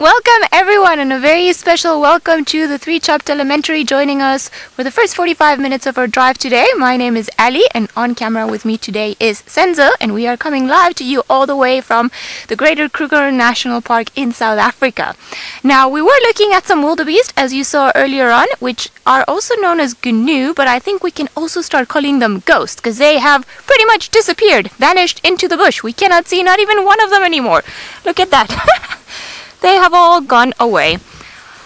Welcome everyone and a very special welcome to the Three Chopped Elementary joining us for the first 45 minutes of our drive today. My name is Ali and on camera with me today is Senzo and we are coming live to you all the way from the Greater Kruger National Park in South Africa. Now we were looking at some wildebeest as you saw earlier on which are also known as gnu but I think we can also start calling them ghosts because they have pretty much disappeared, vanished into the bush. We cannot see not even one of them anymore. Look at that. they have all gone away.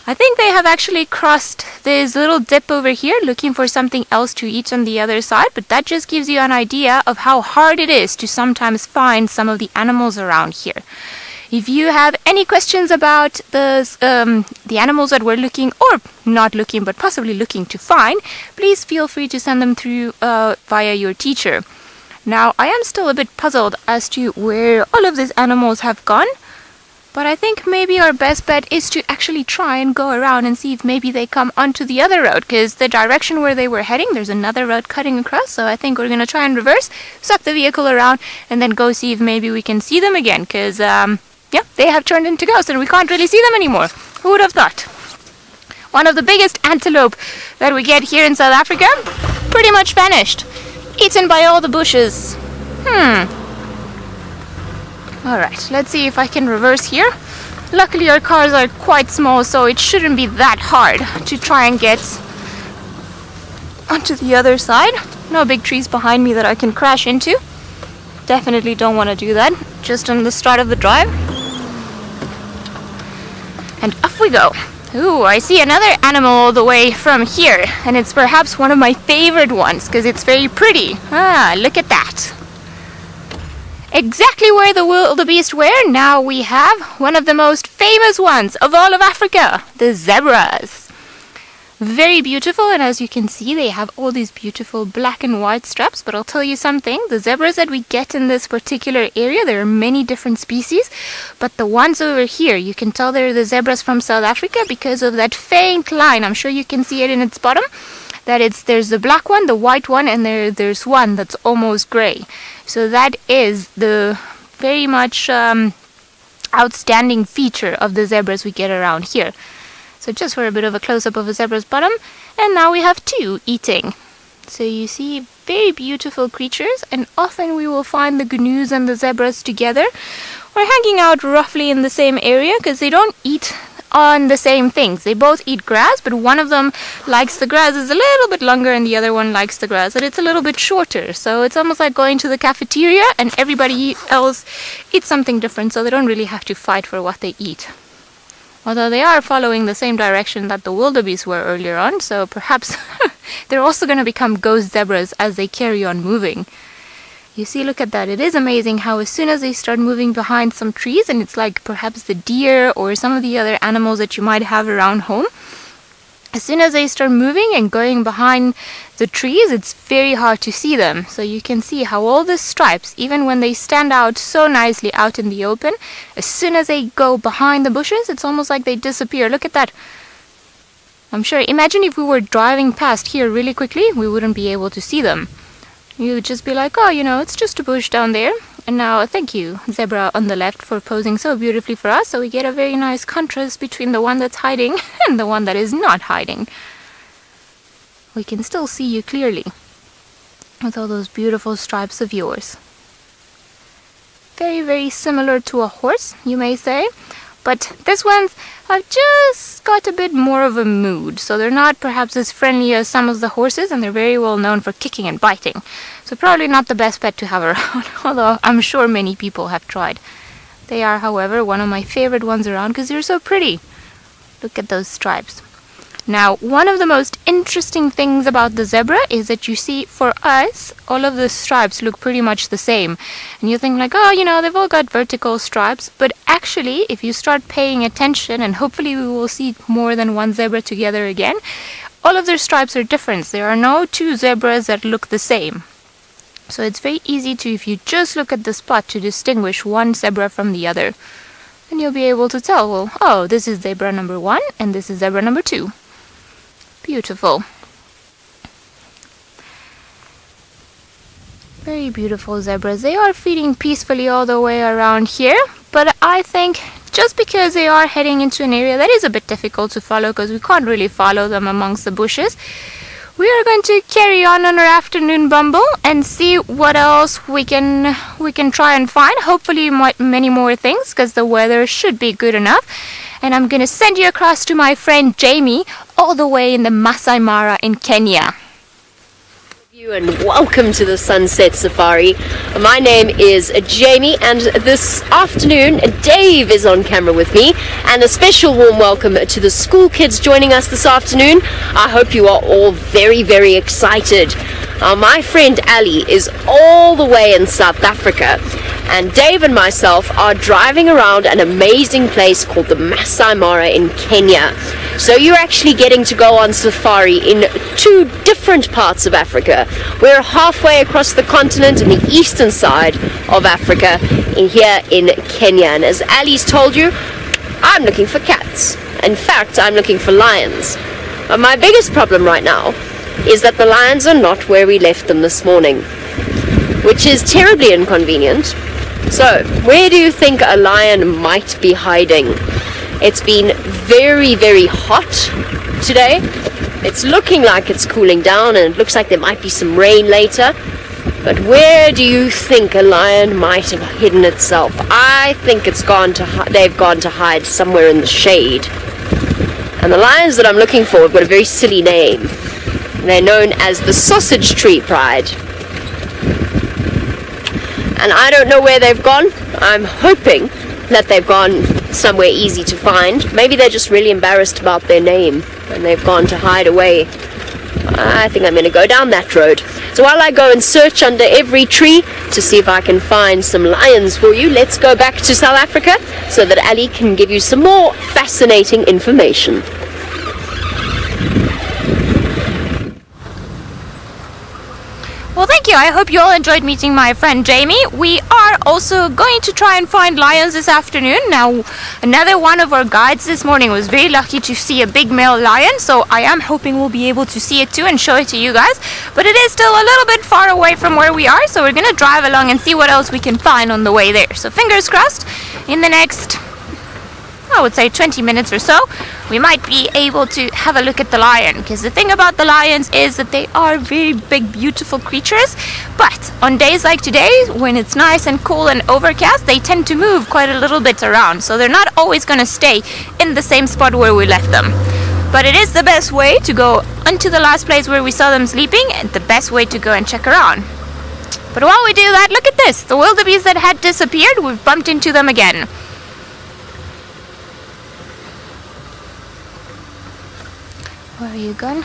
I think they have actually crossed this little dip over here looking for something else to eat on the other side, but that just gives you an idea of how hard it is to sometimes find some of the animals around here. If you have any questions about the, um, the animals that we're looking, or not looking, but possibly looking to find, please feel free to send them through uh, via your teacher. Now, I am still a bit puzzled as to where all of these animals have gone. But I think maybe our best bet is to actually try and go around and see if maybe they come onto the other road because the direction where they were heading, there's another road cutting across. So I think we're going to try and reverse, suck the vehicle around, and then go see if maybe we can see them again because, um, yeah, they have turned into ghosts and we can't really see them anymore. Who would have thought? One of the biggest antelope that we get here in South Africa, pretty much vanished, eaten by all the bushes. Hmm. Alright, let's see if I can reverse here. Luckily our cars are quite small so it shouldn't be that hard to try and get onto the other side. No big trees behind me that I can crash into. Definitely don't want to do that. Just on the start of the drive. And off we go. Ooh, I see another animal all the way from here. And it's perhaps one of my favorite ones because it's very pretty. Ah, look at that exactly where the wildebeest were, now we have one of the most famous ones of all of Africa, the zebras. Very beautiful, and as you can see, they have all these beautiful black and white straps. But I'll tell you something the zebras that we get in this particular area, there are many different species, but the ones over here, you can tell they're the zebras from South Africa because of that faint line. I'm sure you can see it in its bottom that it's there's the black one, the white one, and there there's one that's almost gray. So that is the very much um, outstanding feature of the zebras we get around here. So just for a bit of a close-up of a zebra's bottom, and now we have two eating. So you see very beautiful creatures, and often we will find the gnus and the zebras together or hanging out roughly in the same area because they don't eat on the same things. They both eat grass, but one of them likes the grass is a little bit longer and the other one likes the grass and it's a little bit shorter. So it's almost like going to the cafeteria and everybody else eats something different so they don't really have to fight for what they eat. Although they are following the same direction that the wildebeest were earlier on, so perhaps they're also going to become ghost zebras as they carry on moving. You see, look at that. It is amazing how as soon as they start moving behind some trees, and it's like perhaps the deer or some of the other animals that you might have around home, as soon as they start moving and going behind the trees, it's very hard to see them. So you can see how all the stripes, even when they stand out so nicely out in the open, as soon as they go behind the bushes, it's almost like they disappear. Look at that. I'm sure, imagine if we were driving past here really quickly, we wouldn't be able to see them. You would just be like, oh, you know, it's just a bush down there. And now, thank you, zebra on the left, for posing so beautifully for us. So we get a very nice contrast between the one that's hiding and the one that is not hiding. We can still see you clearly with all those beautiful stripes of yours. Very, very similar to a horse, you may say. But this one's have just got a bit more of a mood, so they're not perhaps as friendly as some of the horses, and they're very well known for kicking and biting. So probably not the best pet to have around, although I'm sure many people have tried. They are, however, one of my favorite ones around because they're so pretty. Look at those stripes. Now, one of the most interesting things about the zebra is that you see, for us, all of the stripes look pretty much the same. And you think like, oh, you know, they've all got vertical stripes. But actually, if you start paying attention, and hopefully we will see more than one zebra together again, all of their stripes are different. There are no two zebras that look the same. So it's very easy to, if you just look at the spot, to distinguish one zebra from the other. And you'll be able to tell, well, oh, this is zebra number one, and this is zebra number two. Beautiful. Very beautiful zebras. They are feeding peacefully all the way around here, but I think just because they are heading into an area that is a bit difficult to follow because we can't really follow them amongst the bushes. We are going to carry on on our afternoon bumble and see what else we can we can try and find. Hopefully many more things because the weather should be good enough. And I'm going to send you across to my friend Jamie all the way in the Masai Mara in Kenya and welcome to the Sunset Safari. My name is Jamie and this afternoon Dave is on camera with me and a special warm welcome to the school kids joining us this afternoon. I hope you are all very very excited. Uh, my friend Ali is all the way in South Africa and Dave and myself are driving around an amazing place called the Masai Mara in Kenya. So you're actually getting to go on safari in two different parts of Africa. We're halfway across the continent in the eastern side of Africa in here in Kenya. And as Ali's told you, I'm looking for cats. In fact, I'm looking for lions. But my biggest problem right now is that the lions are not where we left them this morning, which is terribly inconvenient so, where do you think a lion might be hiding? It's been very, very hot today. It's looking like it's cooling down and it looks like there might be some rain later. But where do you think a lion might have hidden itself? I think it's gone to they've gone to hide somewhere in the shade. And the lions that I'm looking for have got a very silly name. They're known as the Sausage Tree Pride and I don't know where they've gone. I'm hoping that they've gone somewhere easy to find. Maybe they're just really embarrassed about their name and they've gone to hide away. I think I'm going to go down that road. So while I go and search under every tree to see if I can find some lions for you, let's go back to South Africa so that Ali can give you some more fascinating information. Well, thank you. I hope you all enjoyed meeting my friend Jamie. We are also going to try and find lions this afternoon. Now, another one of our guides this morning was very lucky to see a big male lion, so I am hoping we'll be able to see it too and show it to you guys. But it is still a little bit far away from where we are, so we're going to drive along and see what else we can find on the way there. So fingers crossed, in the next I would say 20 minutes or so, we might be able to have a look at the lion. Because the thing about the lions is that they are very big, beautiful creatures. But on days like today, when it's nice and cool and overcast, they tend to move quite a little bit around. So they're not always going to stay in the same spot where we left them. But it is the best way to go onto the last place where we saw them sleeping and the best way to go and check around. But while we do that, look at this. The wildebeest that had disappeared, we've bumped into them again. Where are you going?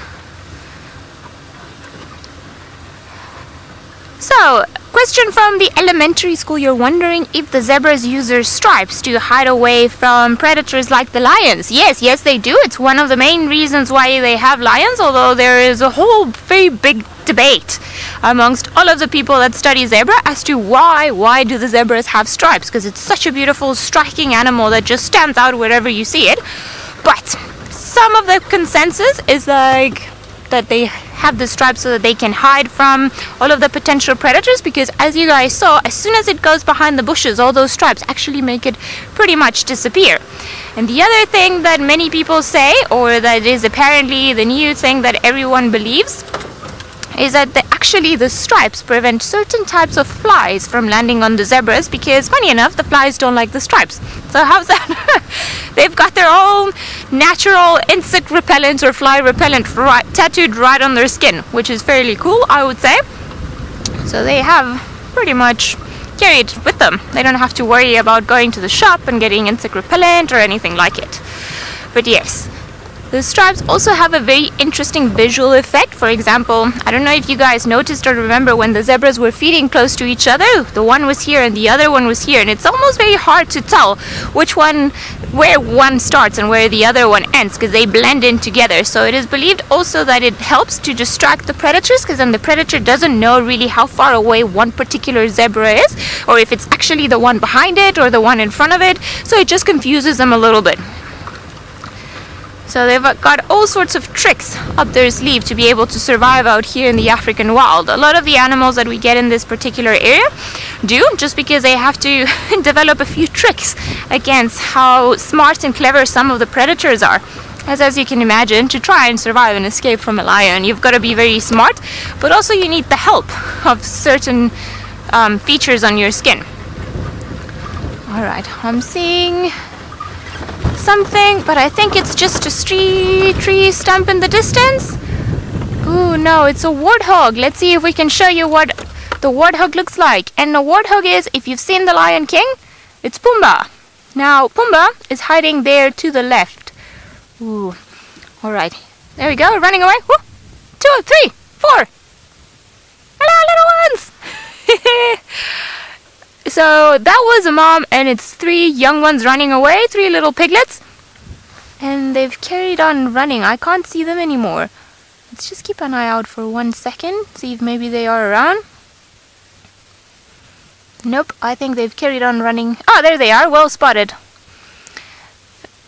So, question from the elementary school. You're wondering if the zebras use their stripes to hide away from predators like the lions. Yes, yes they do. It's one of the main reasons why they have lions, although there is a whole very big debate amongst all of the people that study zebra as to why why do the zebras have stripes because it's such a beautiful striking animal that just stands out wherever you see it. But some of the consensus is like that they have the stripes so that they can hide from all of the potential predators because as you guys saw as soon as it goes behind the bushes all those stripes actually make it pretty much disappear. And the other thing that many people say or that is apparently the new thing that everyone believes is that actually the stripes prevent certain types of flies from landing on the zebras because funny enough the flies don't like the stripes. So how's that? They've got their own natural insect repellent or fly repellent right, tattooed right on their skin which is fairly cool I would say. So they have pretty much carried with them. They don't have to worry about going to the shop and getting insect repellent or anything like it. But yes the stripes also have a very interesting visual effect. For example, I don't know if you guys noticed or remember when the zebras were feeding close to each other. The one was here and the other one was here. And it's almost very hard to tell which one, where one starts and where the other one ends because they blend in together. So it is believed also that it helps to distract the predators because then the predator doesn't know really how far away one particular zebra is or if it's actually the one behind it or the one in front of it. So it just confuses them a little bit. So they've got all sorts of tricks up their sleeve to be able to survive out here in the African wild. A lot of the animals that we get in this particular area do just because they have to develop a few tricks against how smart and clever some of the predators are. As, as you can imagine, to try and survive and escape from a lion, you've got to be very smart, but also you need the help of certain um, features on your skin. Alright, I'm seeing something, but I think it's just a tree, tree stump in the distance. Ooh, no, it's a warthog. Let's see if we can show you what the warthog looks like. And the warthog is, if you've seen The Lion King, it's Pumbaa. Now, Pumbaa is hiding there to the left. Ooh, alright. There we go, running away. Woo! Two, three, four. Hello, little ones! so that was a mom and its three young ones running away, three little piglets. And they've carried on running. I can't see them anymore. Let's just keep an eye out for one second, see if maybe they are around. Nope, I think they've carried on running. Oh, there they are, well spotted.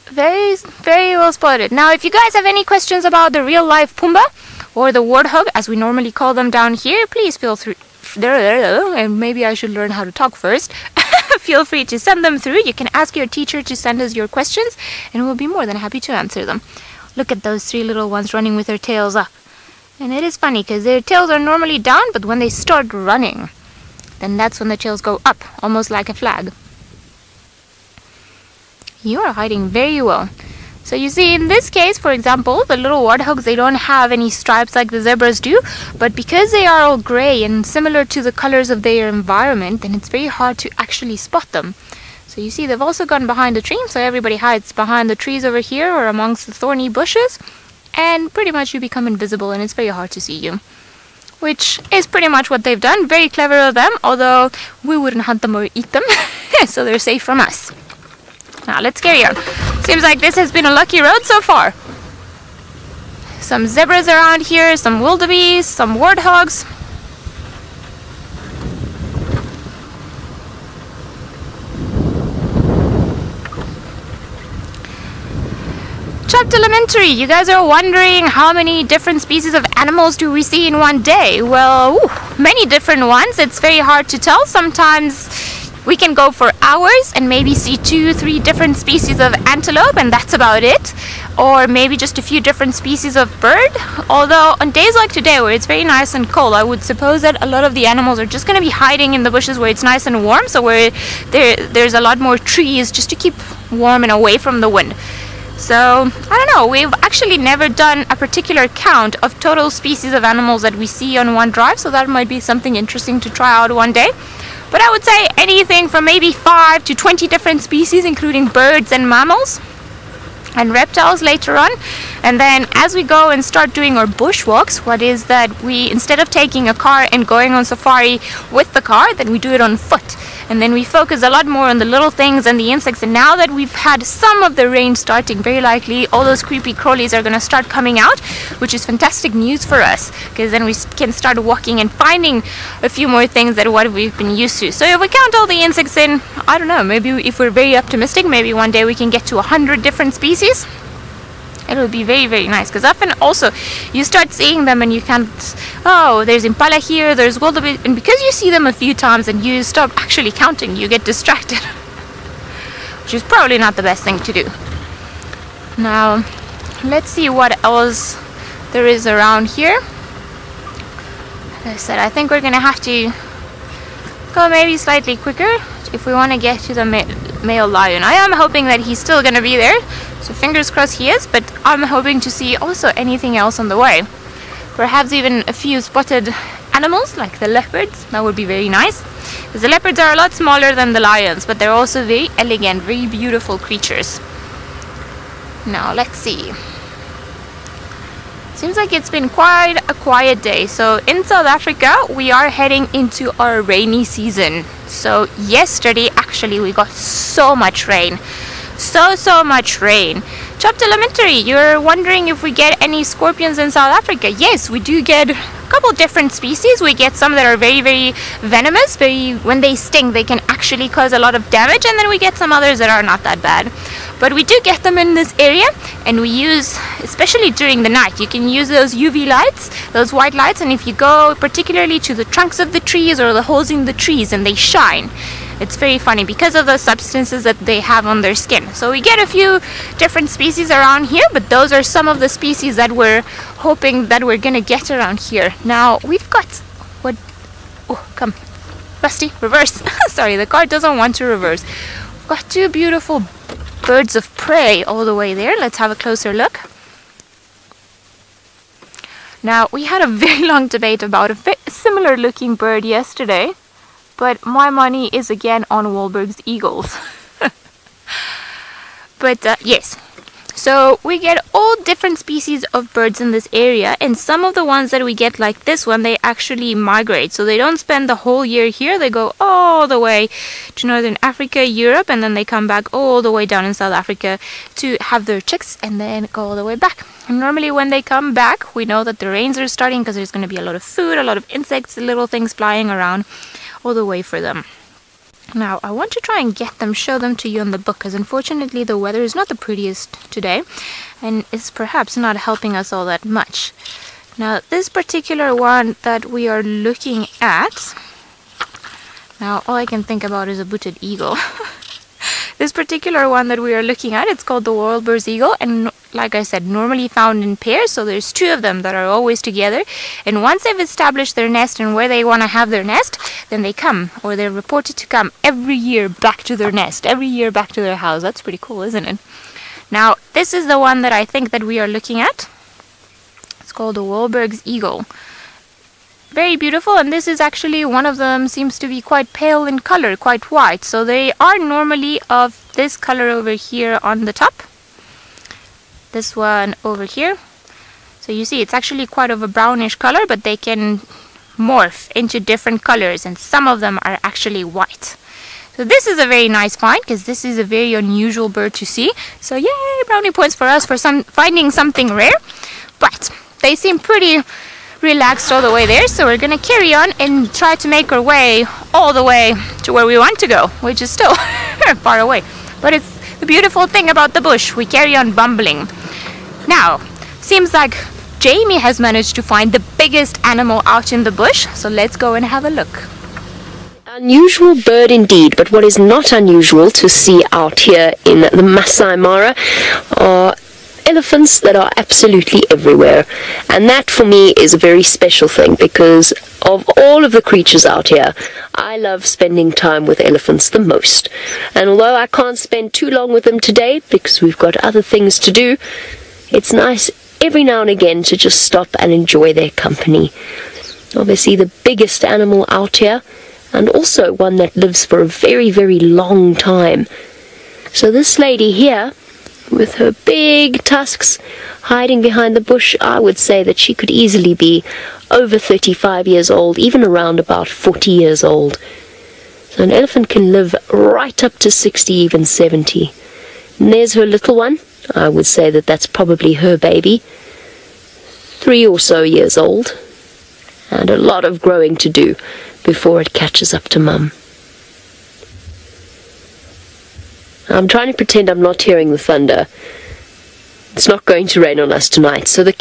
Very, very well spotted. Now, if you guys have any questions about the real life Pumbaa, or the warthog, as we normally call them down here, please feel free. And maybe I should learn how to talk first. feel free to send them through. You can ask your teacher to send us your questions, and we'll be more than happy to answer them. Look at those three little ones running with their tails up. And it is funny because their tails are normally down, but when they start running, then that's when the tails go up, almost like a flag. You are hiding very well. So you see, in this case, for example, the little warthogs, they don't have any stripes like the zebras do, but because they are all gray and similar to the colors of their environment, then it's very hard to actually spot them. So you see they've also gone behind the tree, so everybody hides behind the trees over here or amongst the thorny bushes, and pretty much you become invisible and it's very hard to see you. Which is pretty much what they've done. Very clever of them, although we wouldn't hunt them or eat them, so they're safe from us. Now let's carry on. Seems like this has been a lucky road so far. Some zebras around here, some wildebeest, some warthogs. Chopped Elementary, you guys are wondering how many different species of animals do we see in one day? Well, ooh, many different ones. It's very hard to tell. Sometimes we can go for hours and maybe see two, three different species of antelope, and that's about it. Or maybe just a few different species of bird. Although, on days like today, where it's very nice and cold, I would suppose that a lot of the animals are just going to be hiding in the bushes where it's nice and warm, so where there, there's a lot more trees just to keep warm and away from the wind. So, I don't know, we've actually never done a particular count of total species of animals that we see on one drive, so that might be something interesting to try out one day. But I would say anything from maybe 5 to 20 different species, including birds and mammals and reptiles later on. And then as we go and start doing our bushwalks, what is that we, instead of taking a car and going on safari with the car, then we do it on foot and then we focus a lot more on the little things and the insects. And now that we've had some of the rain starting very likely all those creepy crawlies are going to start coming out which is fantastic news for us because then we can start walking and finding a few more things than what we've been used to. So if we count all the insects in i don't know maybe if we're very optimistic maybe one day we can get to a hundred different species it would be very very nice. Because often also you start seeing them and you can't oh there's impala here there's wildebeest and because you see them a few times and you stop actually counting you get distracted. Which is probably not the best thing to do. Now let's see what else there is around here. As I said I think we're gonna have to go maybe slightly quicker if we want to get to the ma male lion I am hoping that he's still gonna be there so fingers crossed he is, but I'm hoping to see also anything else on the way. Perhaps even a few spotted animals like the leopards, that would be very nice. Because the leopards are a lot smaller than the lions, but they're also very elegant, very beautiful creatures. Now let's see. Seems like it's been quite a quiet day. So in South Africa, we are heading into our rainy season. So yesterday, actually, we got so much rain so so much rain. Chopped Elementary, you're wondering if we get any scorpions in South Africa. Yes, we do get couple different species. We get some that are very, very venomous. Very, when they sting, they can actually cause a lot of damage, and then we get some others that are not that bad. But we do get them in this area, and we use, especially during the night, you can use those UV lights, those white lights, and if you go particularly to the trunks of the trees or the holes in the trees, and they shine it's very funny because of the substances that they have on their skin. So we get a few different species around here, but those are some of the species that we're hoping that we're gonna get around here. Now we've got what? Oh, come, Rusty, reverse. Sorry, the car doesn't want to reverse. We've got two beautiful birds of prey all the way there. Let's have a closer look. Now, we had a very long debate about a similar looking bird yesterday but my money is again on Wahlberg's Eagles. but uh, yes, so we get all different species of birds in this area and some of the ones that we get like this one, they actually migrate. So they don't spend the whole year here, they go all the way to Northern Africa, Europe, and then they come back all the way down in South Africa to have their chicks and then go all the way back. And normally when they come back, we know that the rains are starting because there's going to be a lot of food, a lot of insects, little things flying around all the way for them. Now, I want to try and get them, show them to you on the book, because unfortunately the weather is not the prettiest today, and it's perhaps not helping us all that much. Now, this particular one that we are looking at, now all I can think about is a booted eagle. This particular one that we are looking at, it's called the Wahlberg's eagle, and like I said, normally found in pairs, so there's two of them that are always together. And once they've established their nest and where they want to have their nest, then they come, or they're reported to come every year back to their nest, every year back to their house. That's pretty cool, isn't it? Now, this is the one that I think that we are looking at. It's called the Wahlberg's eagle very beautiful and this is actually one of them seems to be quite pale in color quite white so they are normally of this color over here on the top this one over here. So you see it's actually quite of a brownish color but they can morph into different colors and some of them are actually white. So this is a very nice find because this is a very unusual bird to see. So yay brownie points for us for some finding something rare. But they seem pretty relaxed all the way there so we're gonna carry on and try to make our way all the way to where we want to go which is still far away. But it's the beautiful thing about the bush. We carry on bumbling now seems like Jamie has managed to find the biggest animal out in the bush so let's go and have a look Unusual bird indeed, but what is not unusual to see out here in the Masai Mara are elephants that are absolutely everywhere. And that for me is a very special thing because of all of the creatures out here, I love spending time with elephants the most. And although I can't spend too long with them today because we've got other things to do, it's nice every now and again to just stop and enjoy their company. Obviously, the biggest animal out here, and also one that lives for a very, very long time. So, this lady here with her big tusks hiding behind the bush, I would say that she could easily be over 35 years old, even around about 40 years old. So an elephant can live right up to 60, even 70. And there's her little one. I would say that that's probably her baby. Three or so years old. And a lot of growing to do before it catches up to mum. I'm trying to pretend I'm not hearing the thunder. It's not going to rain on us tonight. So the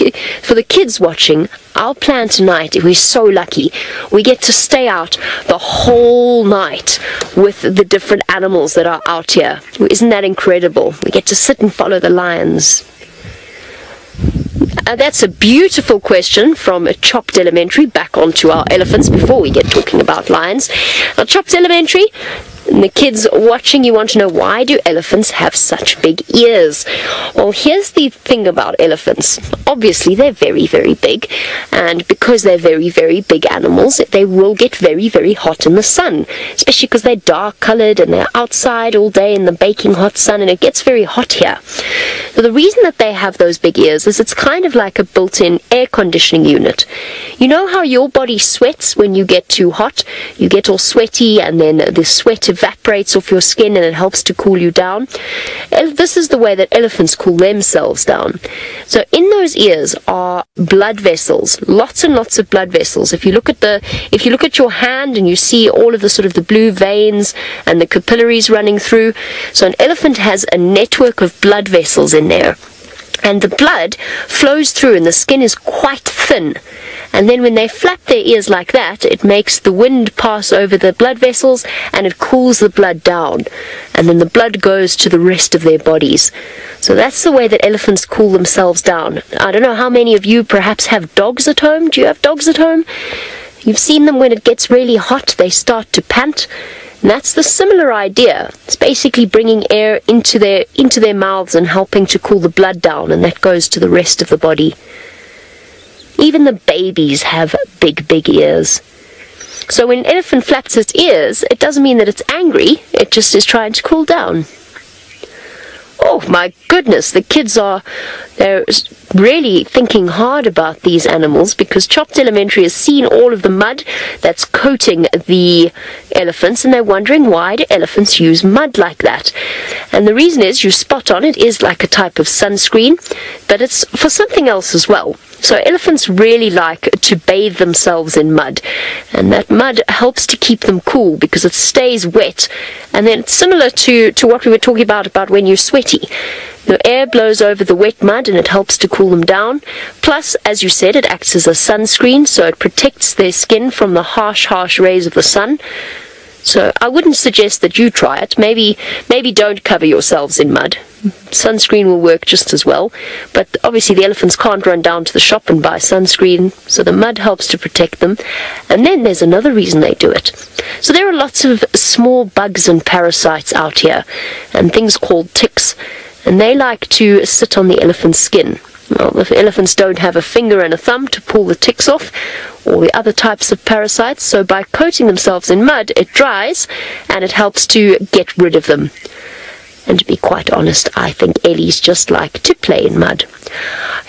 for the kids watching, our plan tonight, if we're so lucky, we get to stay out the whole night with the different animals that are out here. Isn't that incredible? We get to sit and follow the lions. Uh, that's a beautiful question from a Chopped Elementary. Back onto our elephants before we get talking about lions. Now, Chopped Elementary, and the kids watching, you want to know why do elephants have such big ears? Well, here's the thing about elephants. Obviously, they're very, very big, and because they're very, very big animals, they will get very, very hot in the sun, especially because they're dark colored and they're outside all day in the baking hot sun, and it gets very hot here. So the reason that they have those big ears is it's kind of like a built-in air conditioning unit. You know how your body sweats when you get too hot? You get all sweaty and then the sweat evaporates off your skin and it helps to cool you down. This is the way that elephants cool themselves down. So in those ears are blood vessels, lots and lots of blood vessels. If you look at the if you look at your hand and you see all of the sort of the blue veins and the capillaries running through, so an elephant has a network of blood vessels in there and the blood flows through and the skin is quite thin. And then when they flap their ears like that, it makes the wind pass over the blood vessels and it cools the blood down. And then the blood goes to the rest of their bodies. So that's the way that elephants cool themselves down. I don't know how many of you perhaps have dogs at home. Do you have dogs at home? You've seen them when it gets really hot, they start to pant and that's the similar idea. It's basically bringing air into their into their mouths and helping to cool the blood down, and that goes to the rest of the body. Even the babies have big, big ears. So when an elephant flaps its ears, it doesn't mean that it's angry, it just is trying to cool down. Oh my goodness, the kids are they're really thinking hard about these animals because Chopped Elementary has seen all of the mud that's coating the elephants and they're wondering why do elephants use mud like that? And the reason is you spot on it is like a type of sunscreen, but it's for something else as well. So elephants really like to bathe themselves in mud, and that mud helps to keep them cool because it stays wet. And then similar to, to what we were talking about about when you're sweaty. The air blows over the wet mud and it helps to cool them down. Plus, as you said, it acts as a sunscreen, so it protects their skin from the harsh, harsh rays of the sun. So I wouldn't suggest that you try it. Maybe maybe don't cover yourselves in mud. Sunscreen will work just as well. But obviously the elephants can't run down to the shop and buy sunscreen, so the mud helps to protect them. And then there's another reason they do it. So there are lots of small bugs and parasites out here, and things called ticks, and they like to sit on the elephant's skin. Well, the elephants don't have a finger and a thumb to pull the ticks off, or the other types of parasites, so by coating themselves in mud, it dries and it helps to get rid of them. And to be quite honest, I think Ellies just like to play in mud.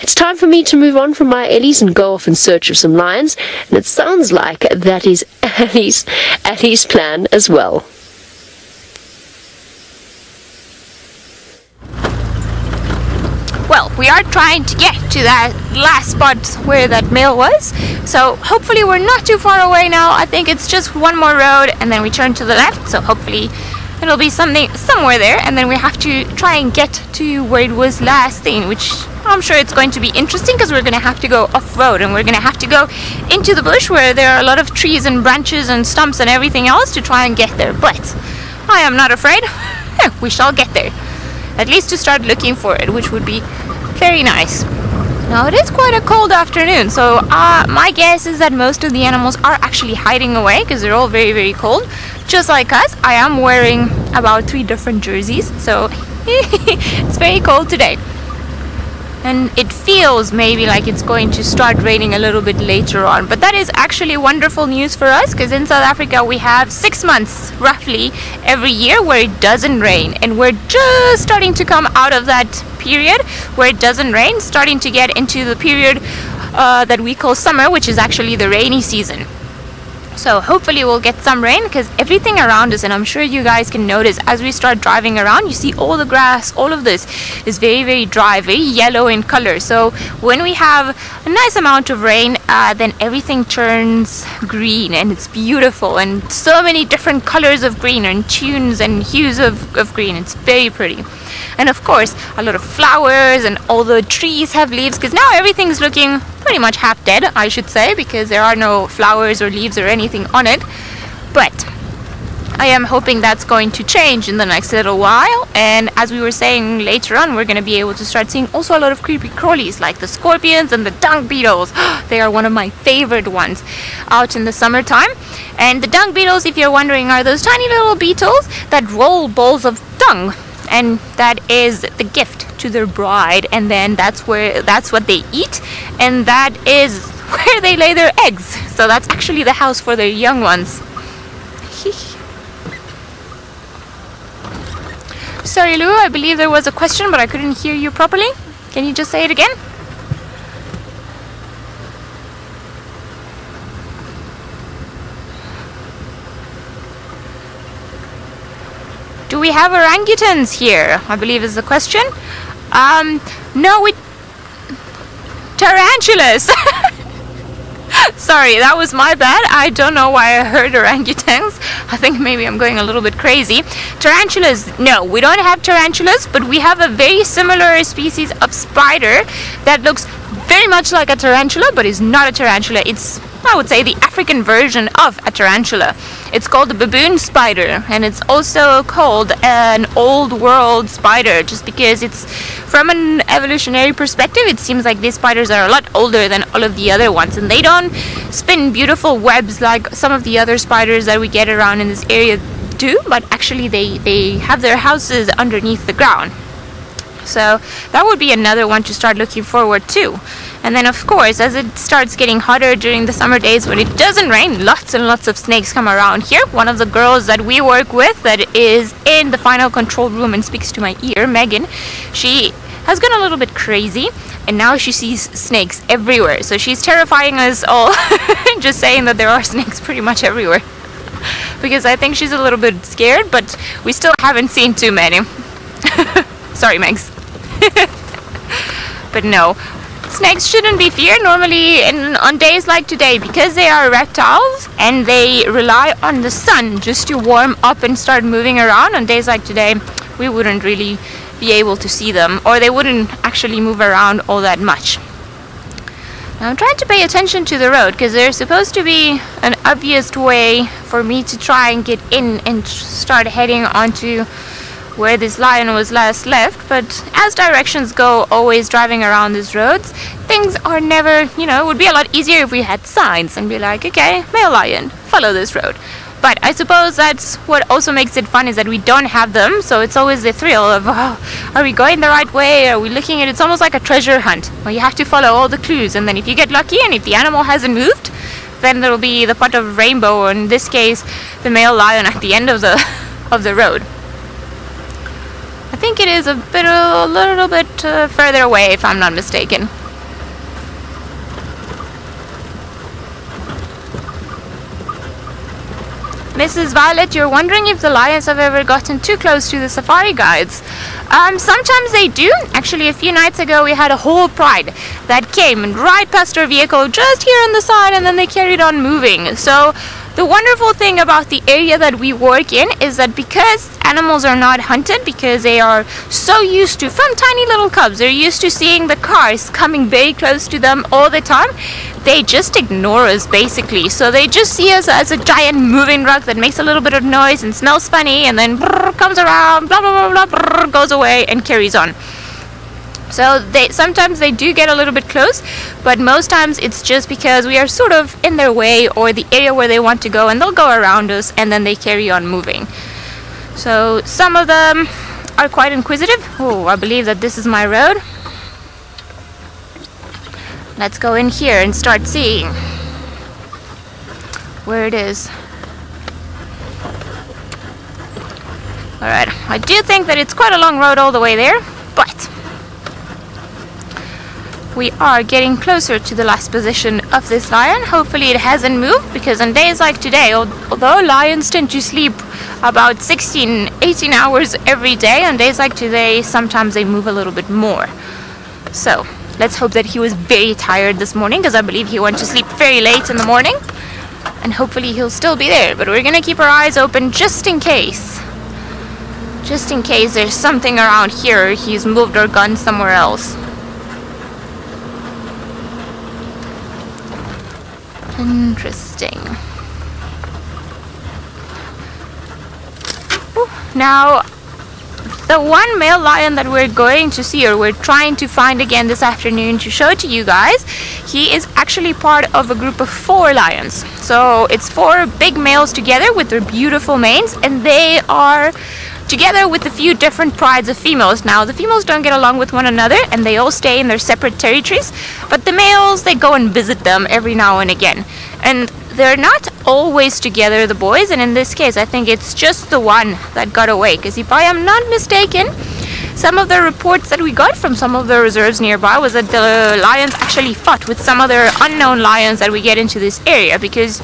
It's time for me to move on from my Ellies and go off in search of some lions, and it sounds like that is Ellie's, Ellie's plan as well. Well, we are trying to get to that last spot where that mill was. So hopefully we're not too far away now. I think it's just one more road and then we turn to the left. So hopefully it'll be something somewhere there and then we have to try and get to where it was last seen, which I'm sure it's going to be interesting because we're going to have to go off-road and we're going to have to go into the bush where there are a lot of trees and branches and stumps and everything else to try and get there. But I am not afraid. we shall get there at least to start looking for it, which would be very nice. Now it is quite a cold afternoon, so uh, my guess is that most of the animals are actually hiding away because they're all very, very cold. Just like us, I am wearing about three different jerseys, so it's very cold today and it feels maybe like it's going to start raining a little bit later on. But that is actually wonderful news for us because in South Africa we have six months roughly every year where it doesn't rain. And we're just starting to come out of that period where it doesn't rain starting to get into the period uh, that we call summer which is actually the rainy season so hopefully we'll get some rain because everything around us and I'm sure you guys can notice as we start driving around you see all the grass all of this is very very dry very yellow in color. So when we have a nice amount of rain uh, then everything turns green and it's beautiful and so many different colors of green and tunes and hues of, of green. It's very pretty and of course a lot of flowers and all the trees have leaves because now everything's looking pretty much half dead I should say because there are no flowers or leaves or anything on it. But I am hoping that's going to change in the next little while. And as we were saying later on we're going to be able to start seeing also a lot of creepy crawlies like the scorpions and the dung beetles. They are one of my favorite ones out in the summertime. And the dung beetles if you're wondering are those tiny little beetles that roll balls of dung and that is the gift to their bride and then that's where that's what they eat and that is where they lay their eggs. So that's actually the house for their young ones. Sorry Lou I believe there was a question but I couldn't hear you properly. Can you just say it again we have orangutans here? I believe is the question. Um, no, we tarantulas. Sorry, that was my bad. I don't know why I heard orangutans. I think maybe I'm going a little bit crazy. Tarantulas, no, we don't have tarantulas, but we have a very similar species of spider that looks very much like a tarantula, but is not a tarantula. It's I would say the African version of a tarantula. It's called the baboon spider, and it's also called an old world spider just because it's from an evolutionary perspective. It seems like these spiders are a lot older than all of the other ones, and they don't spin beautiful webs like some of the other spiders that we get around in this area do, but actually they, they have their houses underneath the ground. So that would be another one to start looking forward to. And then of course, as it starts getting hotter during the summer days when it doesn't rain, lots and lots of snakes come around here. One of the girls that we work with that is in the final control room and speaks to my ear, Megan, she has gone a little bit crazy and now she sees snakes everywhere. So she's terrifying us all, just saying that there are snakes pretty much everywhere. because I think she's a little bit scared, but we still haven't seen too many. Sorry, Megs. but no, snakes shouldn't be feared normally in, on days like today because they are reptiles and they rely on the sun just to warm up and start moving around. On days like today, we wouldn't really be able to see them or they wouldn't actually move around all that much. Now I'm trying to pay attention to the road because there's supposed to be an obvious way for me to try and get in and start heading onto where this lion was last left, but as directions go, always driving around these roads, things are never, you know, it would be a lot easier if we had signs and be like, okay, male lion, follow this road. But I suppose that's what also makes it fun is that we don't have them, so it's always the thrill of, oh, are we going the right way? Are we looking at it? It's almost like a treasure hunt where you have to follow all the clues, and then if you get lucky and if the animal hasn't moved, then there will be the pot of rainbow, or in this case, the male lion at the end of the of the road. I think it is a bit, a little bit uh, further away, if I'm not mistaken. Mrs. Violet, you're wondering if the lions have ever gotten too close to the safari guides. Um, sometimes they do. Actually, a few nights ago, we had a whole pride that came right past our vehicle just here on the side, and then they carried on moving. So the wonderful thing about the area that we work in is that because animals are not hunted, because they are so used to, from tiny little cubs, they're used to seeing the cars coming very close to them all the time, they just ignore us basically. So they just see us as a giant moving rug that makes a little bit of noise and smells funny and then brrr, comes around, blah blah blah blah, brrr, goes away and carries on. So they sometimes they do get a little bit close, but most times it's just because we are sort of in their way or the area where they want to go and they'll go around us and then they carry on moving. So some of them are quite inquisitive. Oh, I believe that this is my road. Let's go in here and start seeing where it is. Alright, I do think that it's quite a long road all the way there, but we are getting closer to the last position of this lion. Hopefully it hasn't moved because on days like today, although lions tend to sleep about 16, 18 hours every day, on days like today, sometimes they move a little bit more. So let's hope that he was very tired this morning because I believe he went to sleep very late in the morning. And hopefully he'll still be there, but we're gonna keep our eyes open just in case. Just in case there's something around here, he's moved or gone somewhere else. Interesting. Now, the one male lion that we're going to see or we're trying to find again this afternoon to show to you guys, he is actually part of a group of four lions. So it's four big males together with their beautiful manes and they are together with a few different prides of females. Now, the females don't get along with one another and they all stay in their separate territories, but the males, they go and visit them every now and again. And they're not always together, the boys, and in this case, I think it's just the one that got away. Because if I am not mistaken, some of the reports that we got from some of the reserves nearby was that the lions actually fought with some other unknown lions that we get into this area because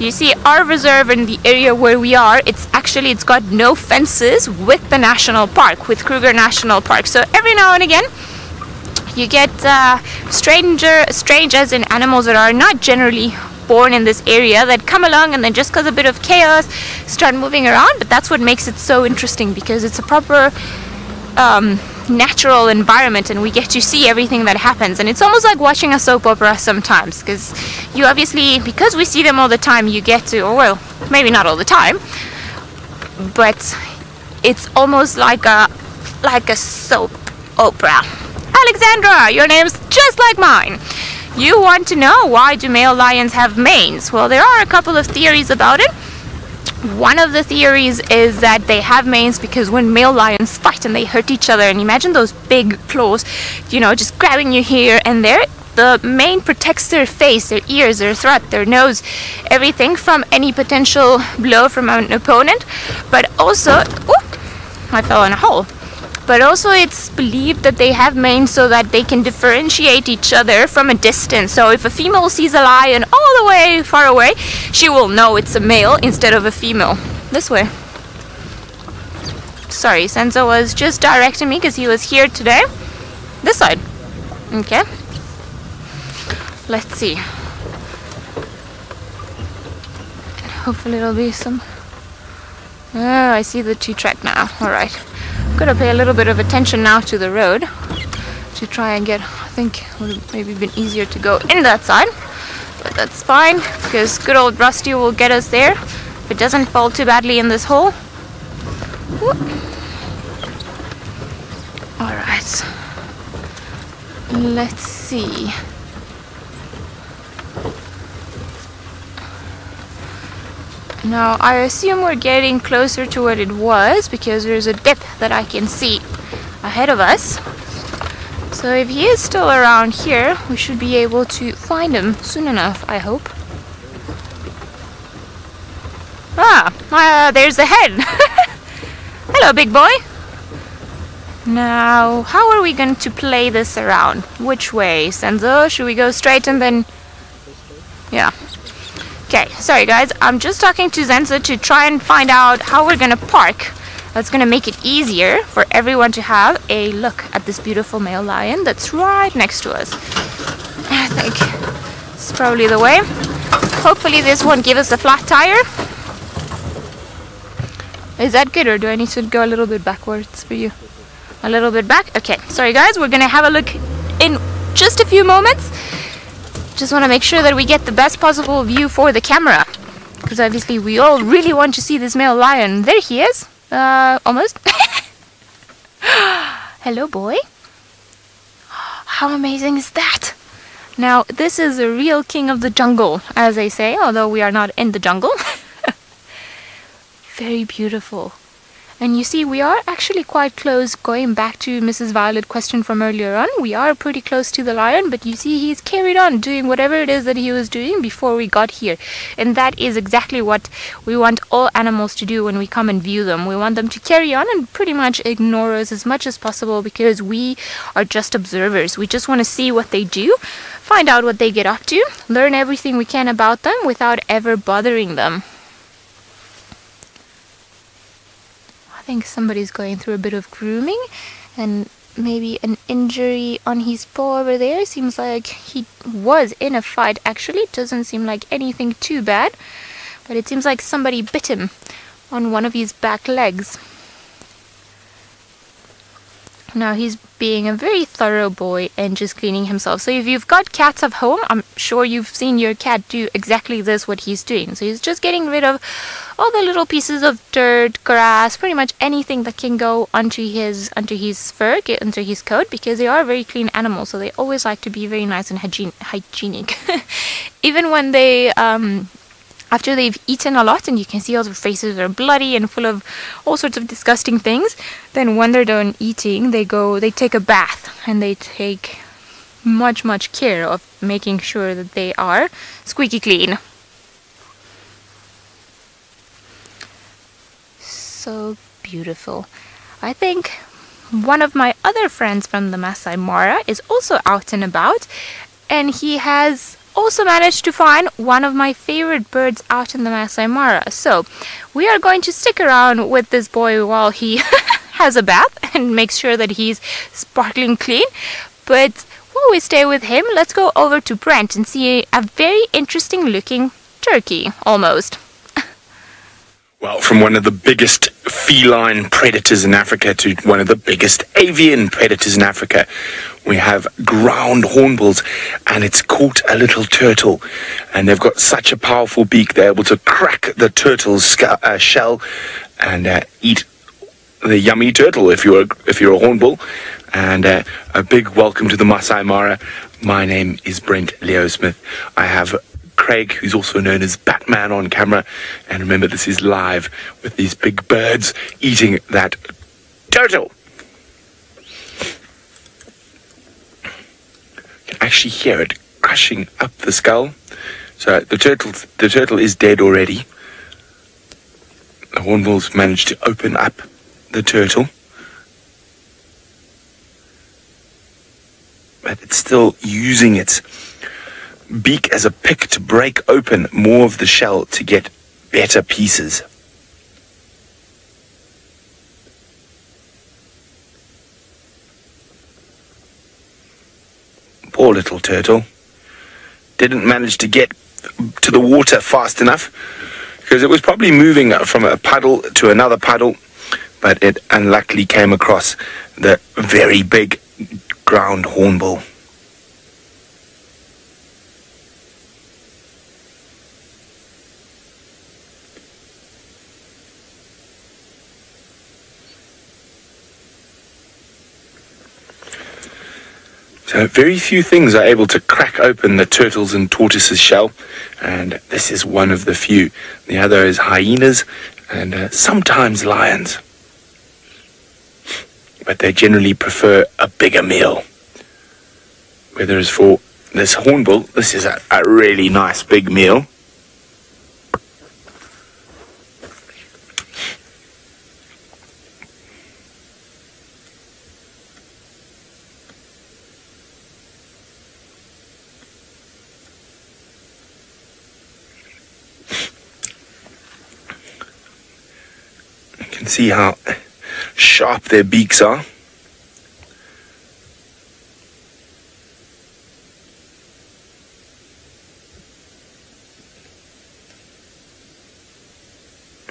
you see our reserve in the area where we are it's actually it's got no fences with the national park, with Kruger National Park. So every now and again, you get uh, stranger, strangers and animals that are not generally born in this area that come along and then just cause a bit of chaos start moving around but that's what makes it so interesting because it's a proper um, natural environment and we get to see everything that happens and it's almost like watching a soap opera sometimes because you obviously because we see them all the time you get to or well maybe not all the time but it's almost like a like a soap opera Alexandra your name's just like mine you want to know why do male lions have manes? Well, there are a couple of theories about it. One of the theories is that they have manes because when male lions fight and they hurt each other, and imagine those big claws, you know, just grabbing you here and there, the mane protects their face, their ears, their throat, their nose, everything from any potential blow from an opponent. But also, I fell in a hole but also it's believed that they have manes so that they can differentiate each other from a distance. So if a female sees a lion all the way far away, she will know it's a male instead of a female. This way. Sorry, Senzo was just directing me because he was here today. This side. Okay. Let's see. Hopefully it'll be some... Oh, I see the two track now. Alright. Gotta pay a little bit of attention now to the road to try and get, I think it would have maybe been easier to go in that side, but that's fine because good old Rusty will get us there if it doesn't fall too badly in this hole. Alright, let's see. Now I assume we're getting closer to what it was because there's a dip that I can see ahead of us. So if he is still around here, we should be able to find him soon enough, I hope. Ah, uh, there's the head. Hello, big boy. Now, how are we going to play this around? Which way, Senzo? Should we go straight and then... Okay, sorry guys, I'm just talking to Senzo to try and find out how we're gonna park. That's gonna make it easier for everyone to have a look at this beautiful male lion that's right next to us. I think it's probably the way. Hopefully this won't give us a flat tire. Is that good or do I need to go a little bit backwards for you? A little bit back? Okay, sorry guys, we're gonna have a look in just a few moments just want to make sure that we get the best possible view for the camera. Because obviously we all really want to see this male lion. There he is. Uh, almost. Hello, boy. How amazing is that? Now, this is a real king of the jungle, as they say, although we are not in the jungle. Very beautiful. And you see, we are actually quite close, going back to Mrs. Violet question from earlier on. We are pretty close to the lion, but you see, he's carried on doing whatever it is that he was doing before we got here. And that is exactly what we want all animals to do when we come and view them. We want them to carry on and pretty much ignore us as much as possible because we are just observers. We just want to see what they do, find out what they get up to, learn everything we can about them without ever bothering them. Think somebody's going through a bit of grooming and maybe an injury on his paw over there. Seems like he was in a fight actually. It doesn't seem like anything too bad. But it seems like somebody bit him on one of his back legs. Now he's being a very thorough boy and just cleaning himself. So if you've got cats at home, I'm sure you've seen your cat do exactly this, what he's doing. So he's just getting rid of all the little pieces of dirt, grass, pretty much anything that can go onto his onto his fur, get onto his coat, because they are very clean animals. So they always like to be very nice and hygienic. Even when they um, after they've eaten a lot and you can see all their faces are bloody and full of all sorts of disgusting things then when they're done eating they go they take a bath and they take much much care of making sure that they are squeaky clean. So beautiful. I think one of my other friends from the Masai Mara is also out and about and he has also managed to find one of my favorite birds out in the Masai Mara. So we are going to stick around with this boy while he has a bath and makes sure that he's sparkling clean. But while we stay with him, let's go over to Brent and see a very interesting looking turkey, almost. Well, from one of the biggest feline predators in Africa to one of the biggest avian predators in Africa, we have ground hornbills, and it's caught a little turtle. And they've got such a powerful beak, they're able to crack the turtle's uh, shell and uh, eat the yummy turtle if you're if you're a hornbill. And uh, a big welcome to the Masai Mara. My name is Brent Leo Smith. I have Craig, who's also known as Batman on camera. And remember, this is live with these big birds eating that turtle. You can actually hear it crashing up the skull. So the turtle, the turtle is dead already. The hornbills managed to open up the turtle. But it's still using its beak as a pick to break open more of the shell to get better pieces. Poor little turtle. Didn't manage to get to the water fast enough because it was probably moving from a puddle to another puddle, but it unluckily came across the very big ground hornbill. So very few things are able to crack open the turtles and tortoises shell, and this is one of the few. The other is hyenas and uh, sometimes lions. But they generally prefer a bigger meal. Whether it's for this hornbill, this is a, a really nice big meal. See how sharp their beaks are.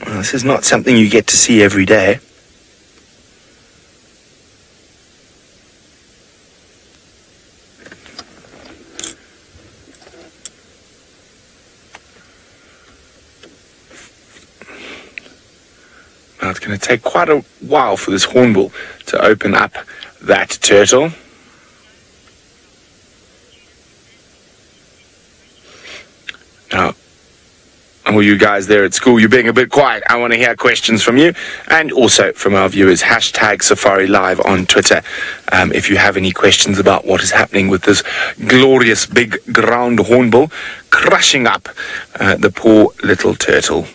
Well, this is not something you get to see every day. Now it's going to take quite a while for this hornbill to open up that turtle. Now, all you guys there at school, you're being a bit quiet. I want to hear questions from you and also from our viewers. Hashtag Safari Live on Twitter. Um, if you have any questions about what is happening with this glorious big ground hornbill crushing up uh, the poor little turtle.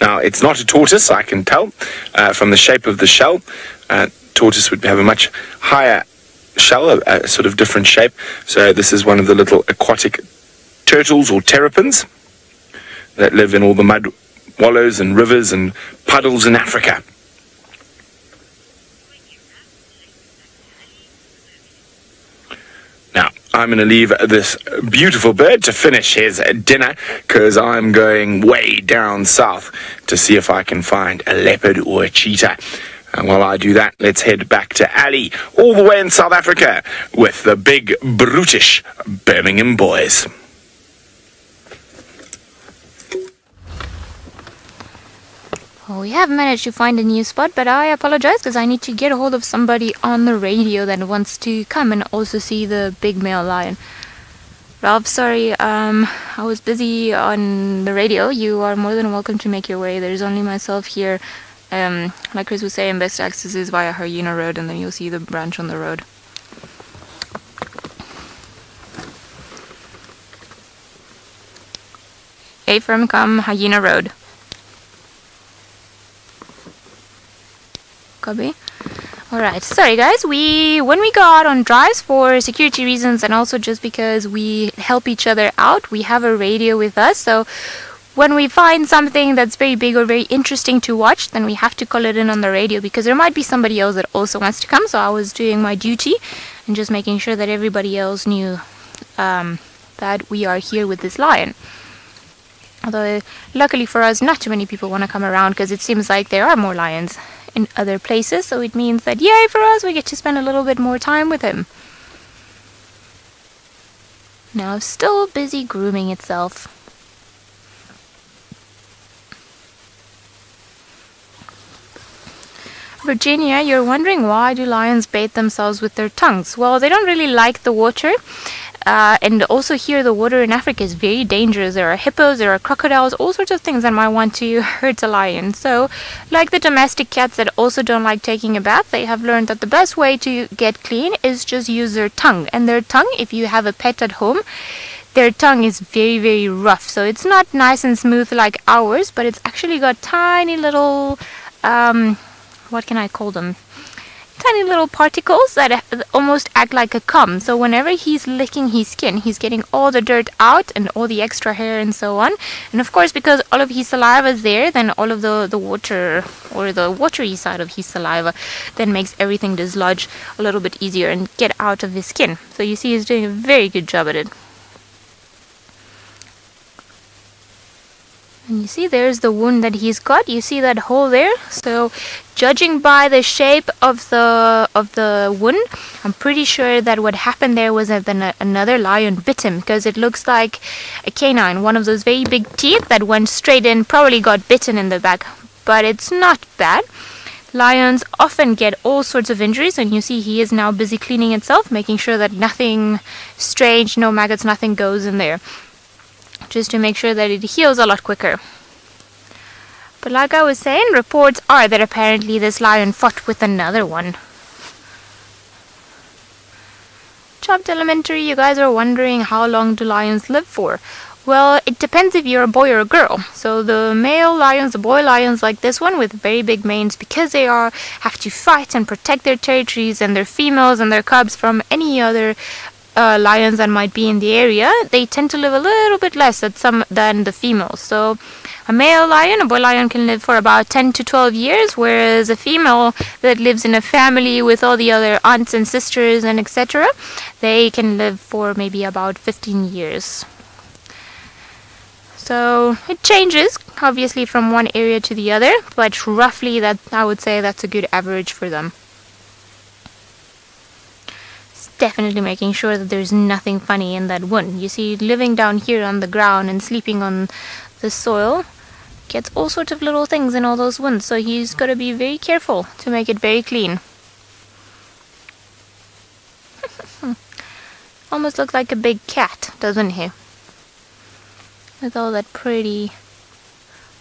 Now, it's not a tortoise, I can tell uh, from the shape of the shell. Uh, tortoise would have a much higher shell, a, a, sort of different shape. So this is one of the little aquatic turtles or terrapins that live in all the mud wallows and rivers and puddles in Africa. I'm going to leave this beautiful bird to finish his dinner because I'm going way down south to see if I can find a leopard or a cheetah. And while I do that, let's head back to Ali, all the way in South Africa, with the big, brutish Birmingham boys. Well, we have managed to find a new spot, but I apologize because I need to get a hold of somebody on the radio that wants to come and also see the big male lion. Ralph, sorry, um, I was busy on the radio. You are more than welcome to make your way. There's only myself here. Um, like Chris was saying, best access is via Hyena Road, and then you'll see the branch on the road. A firm come Hyena Road. Copy. Alright, sorry guys, we when we go out on drives for security reasons and also just because we help each other out, we have a radio with us. So when we find something that's very big or very interesting to watch, then we have to call it in on the radio because there might be somebody else that also wants to come. So I was doing my duty and just making sure that everybody else knew um, that we are here with this lion. Although, luckily for us, not too many people want to come around because it seems like there are more lions in other places, so it means that yay for us, we get to spend a little bit more time with him. Now still busy grooming itself. Virginia, you're wondering why do lions bathe themselves with their tongues? Well, they don't really like the water uh, and also here the water in Africa is very dangerous. There are hippos, there are crocodiles, all sorts of things that might want to hurt a lion. So like the domestic cats that also don't like taking a bath, they have learned that the best way to get clean is just use their tongue. And their tongue, if you have a pet at home, their tongue is very very rough so it's not nice and smooth like ours but it's actually got tiny little um, what can I call them tiny little particles that almost act like a cum. So whenever he's licking his skin, he's getting all the dirt out and all the extra hair and so on. And of course, because all of his saliva is there, then all of the, the water or the watery side of his saliva then makes everything dislodge a little bit easier and get out of his skin. So you see he's doing a very good job at it. And you see there's the wound that he's got. You see that hole there? So judging by the shape of the of the wound, I'm pretty sure that what happened there was that then another lion bit him because it looks like a canine, one of those very big teeth that went straight in, probably got bitten in the back. But it's not bad. Lions often get all sorts of injuries and you see he is now busy cleaning itself, making sure that nothing strange, no maggots, nothing goes in there just to make sure that it heals a lot quicker. But like I was saying, reports are that apparently this lion fought with another one. Chopped Elementary, you guys are wondering how long do lions live for? Well, it depends if you're a boy or a girl. So the male lions, the boy lions like this one with very big manes, because they are have to fight and protect their territories and their females and their cubs from any other uh, lions that might be in the area, they tend to live a little bit less than some than the females. So a male lion, a boy lion can live for about 10 to 12 years, whereas a female that lives in a family with all the other aunts and sisters and etc., they can live for maybe about 15 years. So it changes obviously from one area to the other, but roughly that I would say that's a good average for them definitely making sure that there's nothing funny in that wound. You see, living down here on the ground and sleeping on the soil gets all sorts of little things in all those wounds, so he's got to be very careful to make it very clean. Almost looks like a big cat, doesn't he? With all that pretty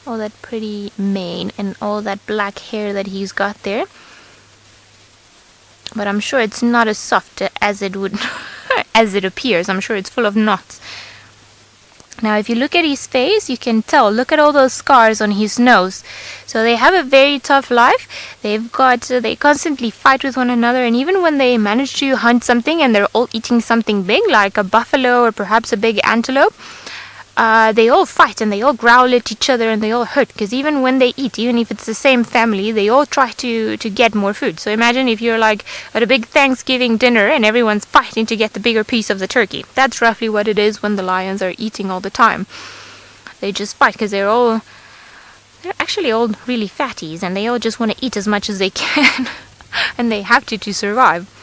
all that pretty mane and all that black hair that he's got there but I'm sure it's not as soft as it would as it appears. I'm sure it's full of knots. Now if you look at his face, you can tell. Look at all those scars on his nose. So they have a very tough life. They've got uh, they constantly fight with one another and even when they manage to hunt something and they're all eating something big like a buffalo or perhaps a big antelope, uh, they all fight and they all growl at each other and they all hurt because even when they eat, even if it's the same family, they all try to, to get more food. So imagine if you're like at a big Thanksgiving dinner and everyone's fighting to get the bigger piece of the turkey. That's roughly what it is when the lions are eating all the time. They just fight because they're all they're actually all really fatties and they all just want to eat as much as they can and they have to to survive.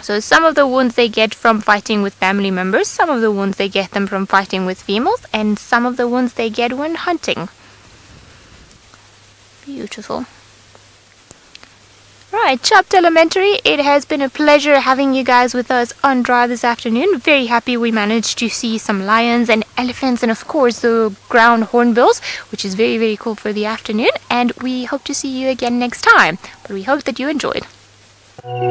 So some of the wounds they get from fighting with family members, some of the wounds they get them from fighting with females, and some of the wounds they get when hunting. Beautiful. Right, Chopped Elementary, it has been a pleasure having you guys with us on Drive this afternoon. Very happy we managed to see some lions and elephants and of course the ground hornbills, which is very, very cool for the afternoon. And we hope to see you again next time. But we hope that you enjoyed. Welcome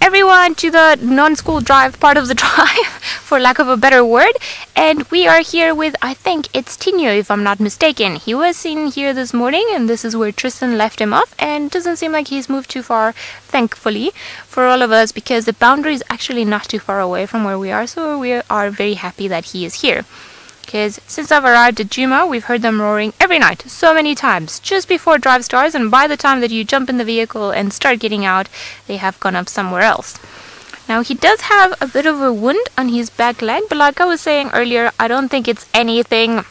everyone to the non-school drive part of the drive. For lack of a better word. And we are here with, I think it's Tinyo, if I'm not mistaken. He was seen here this morning, and this is where Tristan left him off, and doesn't seem like he's moved too far, thankfully, for all of us, because the boundary is actually not too far away from where we are, so we are very happy that he is here because since I've arrived at Djuma, we've heard them roaring every night, so many times, just before drive starts, and by the time that you jump in the vehicle and start getting out, they have gone up somewhere else. Now he does have a bit of a wound on his back leg, but like I was saying earlier, I don't think it's anything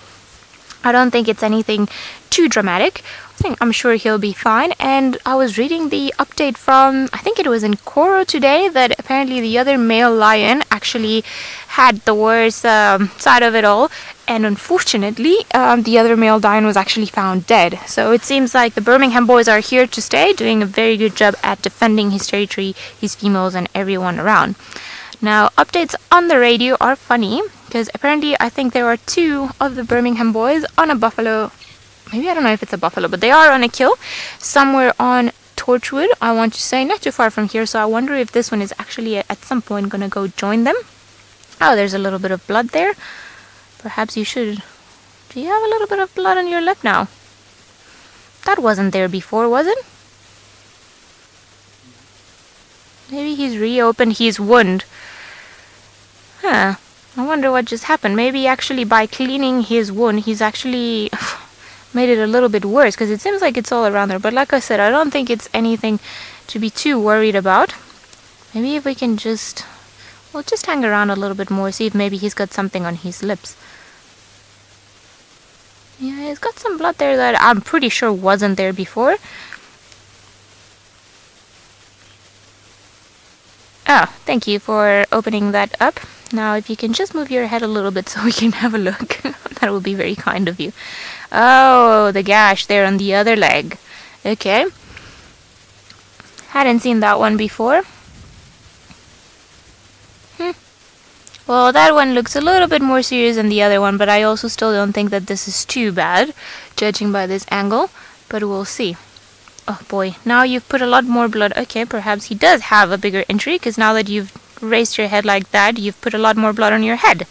I don't think it's anything too dramatic. I think I'm sure he'll be fine. And I was reading the update from I think it was in Koro today that apparently the other male lion actually had the worst um, side of it all. And unfortunately, um, the other male lion was actually found dead. So it seems like the Birmingham boys are here to stay, doing a very good job at defending his territory, his females, and everyone around. Now, updates on the radio are funny because apparently I think there are two of the Birmingham boys on a buffalo. Maybe I don't know if it's a buffalo, but they are on a kill somewhere on Torchwood. I want to say not too far from here, so I wonder if this one is actually at some point gonna go join them. Oh, there's a little bit of blood there. Perhaps you should. Do you have a little bit of blood on your lip now? That wasn't there before, was it? Maybe he's reopened his wound. Huh. I wonder what just happened. Maybe actually by cleaning his wound, he's actually made it a little bit worse because it seems like it's all around there. But like I said, I don't think it's anything to be too worried about. Maybe if we can just, well, just hang around a little bit more, see if maybe he's got something on his lips. Yeah, he's got some blood there that I'm pretty sure wasn't there before. Oh, thank you for opening that up. Now, if you can just move your head a little bit so we can have a look, that would be very kind of you. Oh, the gash there on the other leg. Okay. Hadn't seen that one before. Well, that one looks a little bit more serious than the other one, but I also still don't think that this is too bad, judging by this angle. But we'll see. Oh boy, now you've put a lot more blood. Okay, perhaps he does have a bigger injury, because now that you've raised your head like that, you've put a lot more blood on your head.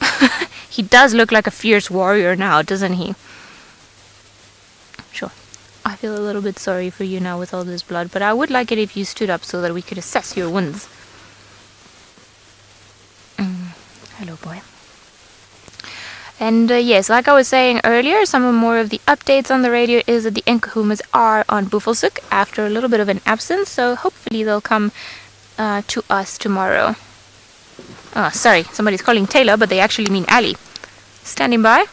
he does look like a fierce warrior now, doesn't he? Sure. I feel a little bit sorry for you now with all this blood, but I would like it if you stood up so that we could assess your wounds. Hello, boy. And uh, yes, like I was saying earlier, some more of the updates on the radio is that the Nkuhumas are on Buffelshoek after a little bit of an absence, so hopefully they'll come uh, to us tomorrow. Oh, sorry, somebody's calling Taylor, but they actually mean Ali. Standing by.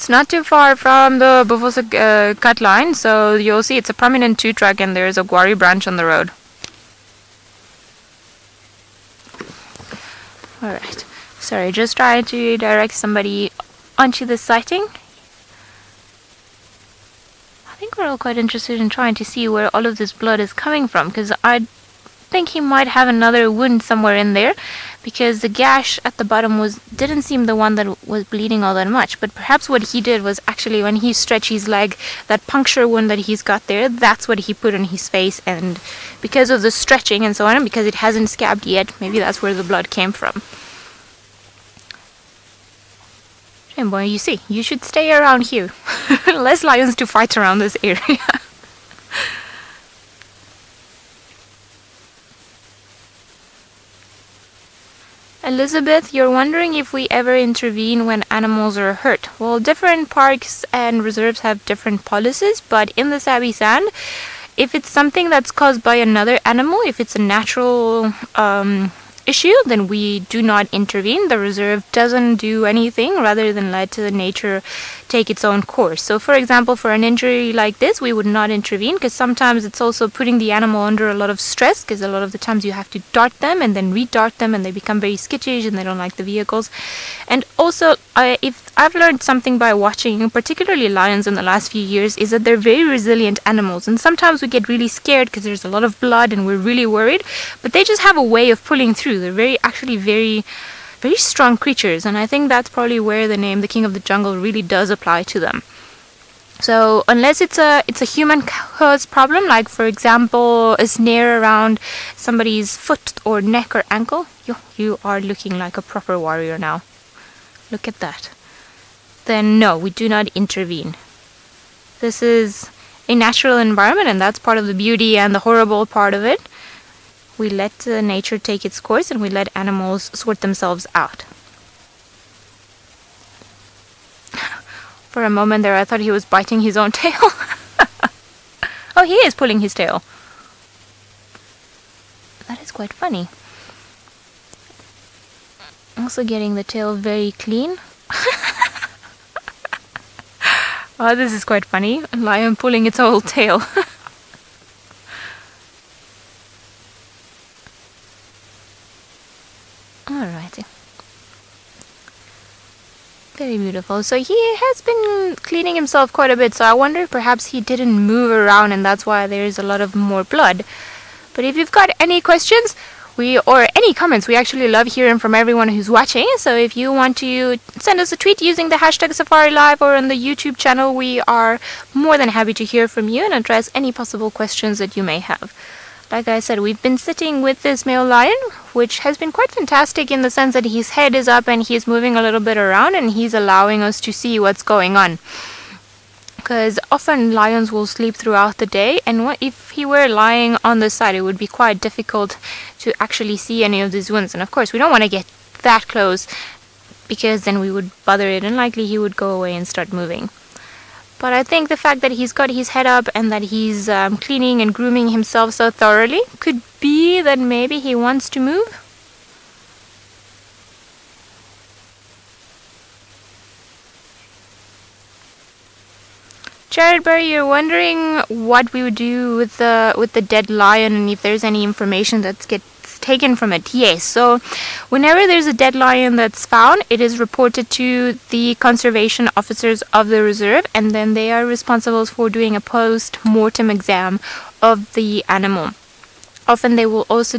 It's not too far from the Buffelshoek uh, cut line, so you'll see it's a prominent two track and there's a guarri branch on the road. Alright, sorry, just trying to direct somebody onto the sighting. I think we're all quite interested in trying to see where all of this blood is coming from, because I think he might have another wound somewhere in there, because the gash at the bottom was didn't seem the one that was bleeding all that much. But perhaps what he did was actually when he stretched his leg, that puncture wound that he's got there, that's what he put on his face, and because of the stretching and so on, and because it hasn't scabbed yet, maybe that's where the blood came from. Boy, you see, you should stay around here. Less lions to fight around this area. Elizabeth, you're wondering if we ever intervene when animals are hurt. Well, different parks and reserves have different policies, but in the Sabi Sand, if it's something that's caused by another animal, if it's a natural um, issue, then we do not intervene. The reserve doesn't do anything rather than let the nature take its own course. So, for example, for an injury like this, we would not intervene because sometimes it's also putting the animal under a lot of stress because a lot of the times you have to dart them and then re-dart them and they become very skittish and they don't like the vehicles. And also, I, if I've learned something by watching, particularly lions in the last few years, is that they're very resilient animals. And sometimes we get really scared because there's a lot of blood and we're really worried, but they just have a way of pulling through. They're very, actually very very strong creatures, and I think that's probably where the name the King of the Jungle really does apply to them. So unless it's a it's a human caused problem, like for example a snare around somebody's foot or neck or ankle, you you are looking like a proper warrior now. Look at that. Then no, we do not intervene. This is a natural environment, and that's part of the beauty and the horrible part of it. We let uh, nature take its course, and we let animals sort themselves out. For a moment there, I thought he was biting his own tail. oh, he is pulling his tail. That is quite funny. Also getting the tail very clean. oh, this is quite funny. A lion pulling its whole tail. Alrighty. Very beautiful. So he has been cleaning himself quite a bit, so I wonder if perhaps he didn't move around and that's why there's a lot of more blood. But if you've got any questions, we or any comments, we actually love hearing from everyone who's watching. So if you want to send us a tweet using the hashtag Safari Live or on the YouTube channel, we are more than happy to hear from you and address any possible questions that you may have like I said, we've been sitting with this male lion, which has been quite fantastic in the sense that his head is up and he's moving a little bit around and he's allowing us to see what's going on. Because often lions will sleep throughout the day, and if he were lying on the side, it would be quite difficult to actually see any of these wounds. And of course, we don't want to get that close because then we would bother it, and likely he would go away and start moving. But I think the fact that he's got his head up and that he's um, cleaning and grooming himself so thoroughly could be that maybe he wants to move. Jared Berry, you're wondering what we would do with the with the dead lion and if there's any information that's gets taken from a Yes. So whenever there's a dead lion that's found, it is reported to the conservation officers of the reserve, and then they are responsible for doing a post mortem exam of the animal often they will also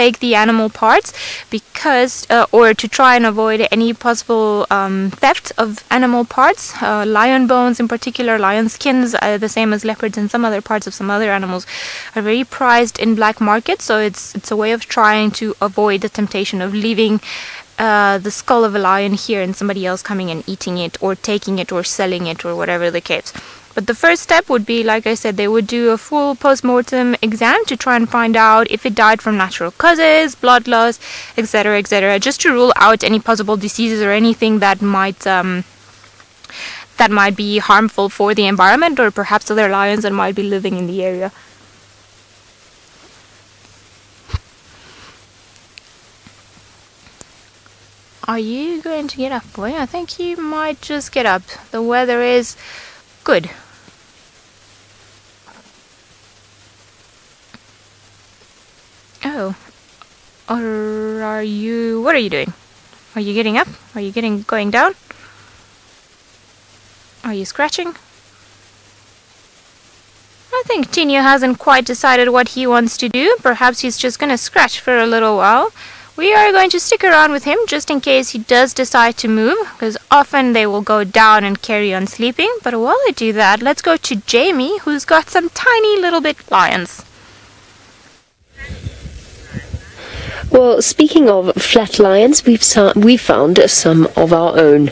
take the animal parts because uh, or to try and avoid any possible um, theft of animal parts uh, lion bones in particular lion skins uh, the same as leopards and some other parts of some other animals are very prized in black market so it's it's a way of trying to avoid the temptation of leaving uh, the skull of a lion here and somebody else coming and eating it or taking it or selling it or whatever the case but the first step would be, like I said, they would do a full post-mortem exam to try and find out if it died from natural causes, blood loss, etc., etc., just to rule out any possible diseases or anything that might um, that might be harmful for the environment or perhaps other lions that might be living in the area. Are you going to get up, boy? I think you might just get up. The weather is Good. Oh. Or are you... What are you doing? Are you getting up? Are you getting... going down? Are you scratching? I think Tinyo hasn't quite decided what he wants to do. Perhaps he's just gonna scratch for a little while. We are going to stick around with him just in case he does decide to move, because often they will go down and carry on sleeping. But while they do that, let's go to Jamie, who's got some tiny little bit lions. Well, speaking of flat lions, we've, we've found some of our own.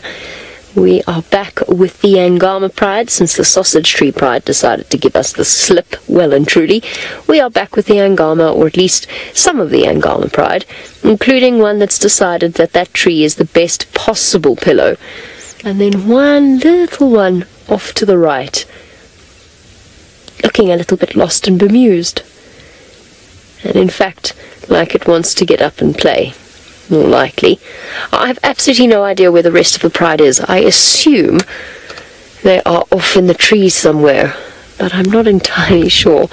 We are back with the Angama Pride since the Sausage Tree Pride decided to give us the slip well and truly. We are back with the Angama, or at least some of the Angama Pride, including one that's decided that that tree is the best possible pillow. And then one little one off to the right, looking a little bit lost and bemused. And in fact, like it wants to get up and play more likely. I have absolutely no idea where the rest of the pride is. I assume they are off in the trees somewhere, but I'm not entirely sure.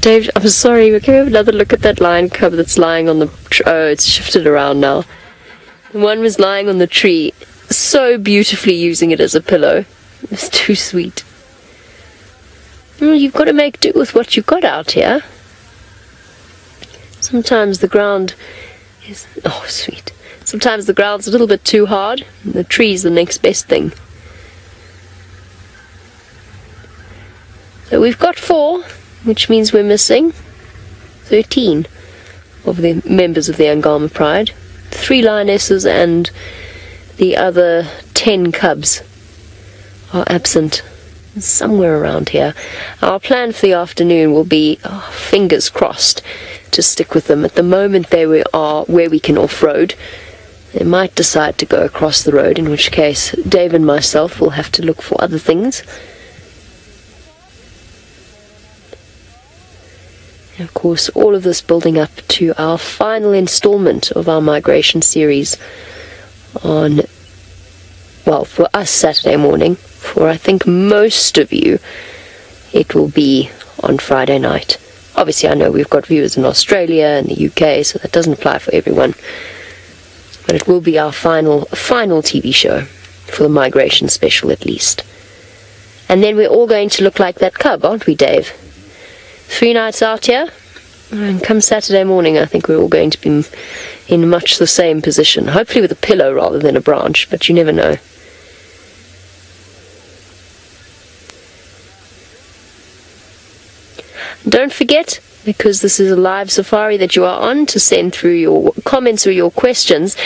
Dave, I'm sorry, can we have another look at that lion cub that's lying on the... Oh, it's shifted around now. The one was lying on the tree, so beautifully using it as a pillow. It's too sweet. Well, you've got to make do with what you've got out here. Sometimes the ground is... Oh, sweet. Sometimes the ground's a little bit too hard, and the tree's the next best thing. So we've got four, which means we're missing 13 of the members of the Angama Pride. Three lionesses and the other 10 cubs are absent somewhere around here. Our plan for the afternoon will be, oh, fingers crossed, to stick with them. At the moment they are where we can off-road. They might decide to go across the road, in which case Dave and myself will have to look for other things. And of course, all of this building up to our final installment of our migration series on, well, for us Saturday morning. For I think most of you, it will be on Friday night. Obviously, I know we've got viewers in Australia and the UK, so that doesn't apply for everyone. But it will be our final, final TV show for the migration special, at least. And then we're all going to look like that cub, aren't we, Dave? Three nights out here, and come Saturday morning, I think we're all going to be in much the same position. Hopefully with a pillow rather than a branch, but you never know. Don't forget, because this is a live safari that you are on, to send through your comments or your questions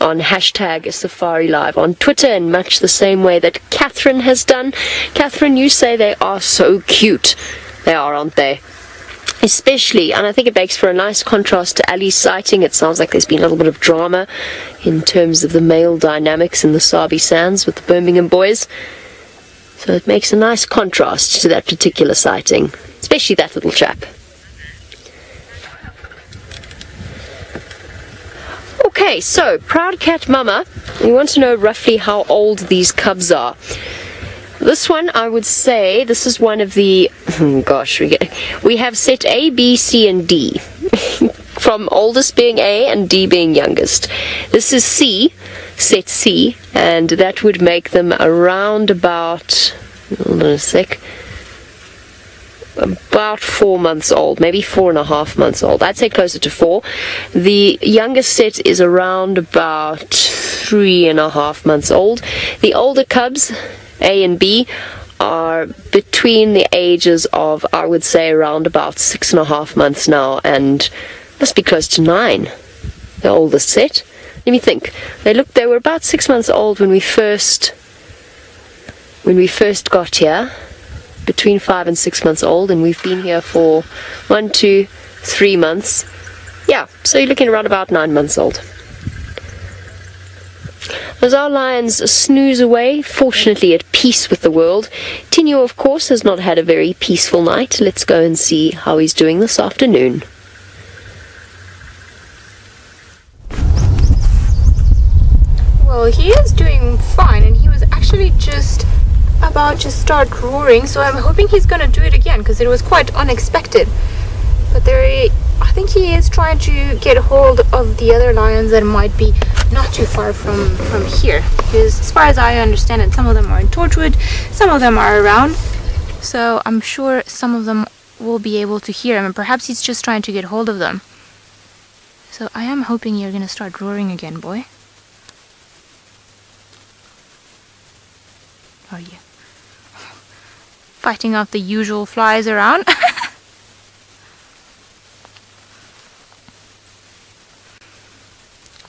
on hashtag Safari Live on Twitter in much the same way that Catherine has done. Catherine, you say they are so cute. They are, aren't they? Especially, and I think it makes for a nice contrast to Ali's sighting. It sounds like there's been a little bit of drama in terms of the male dynamics in the Sabi Sands with the Birmingham boys. So it makes a nice contrast to that particular sighting especially that little chap. Okay, so Proud Cat Mama, we want to know roughly how old these cubs are. This one, I would say, this is one of the, gosh, we get, we have set A, B, C, and D. From oldest being A and D being youngest. This is C, set C, and that would make them around about, hold on a sec, about four months old, maybe four and a half months old. I'd say closer to four. The youngest set is around about three and a half months old. The older cubs, A and B, are between the ages of, I would say, around about six and a half months now, and must be close to nine. The oldest set. Let me think. They look. They were about six months old when we first when we first got here between five and six months old, and we've been here for one, two, three months. Yeah, so you're looking around about nine months old. As our lions snooze away, fortunately at peace with the world, Tinyo, of course, has not had a very peaceful night. Let's go and see how he's doing this afternoon. Well, he is doing fine, and he was actually just about to start roaring so I'm hoping he's gonna do it again because it was quite unexpected. But there I think he is trying to get hold of the other lions that might be not too far from from here because as far as I understand it some of them are in Torchwood some of them are around. So I'm sure some of them will be able to hear him and perhaps he's just trying to get hold of them. So I am hoping you're gonna start roaring again boy Oh, are you fighting off the usual flies around.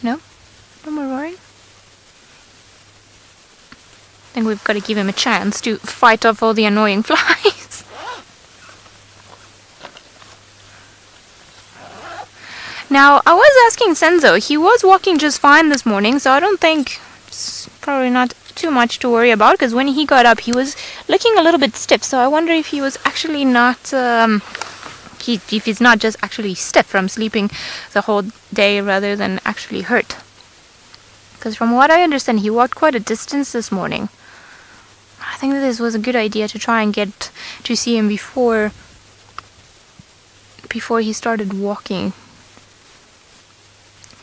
no? No more roaring? I think we've got to give him a chance to fight off all the annoying flies. now, I was asking Senzo, he was walking just fine this morning, so I don't think probably not too much to worry about because when he got up he was looking a little bit stiff. So I wonder if he was actually not um, he, if he's not just actually stiff from sleeping the whole day rather than actually hurt. Because from what I understand he walked quite a distance this morning. I think that this was a good idea to try and get to see him before before he started walking.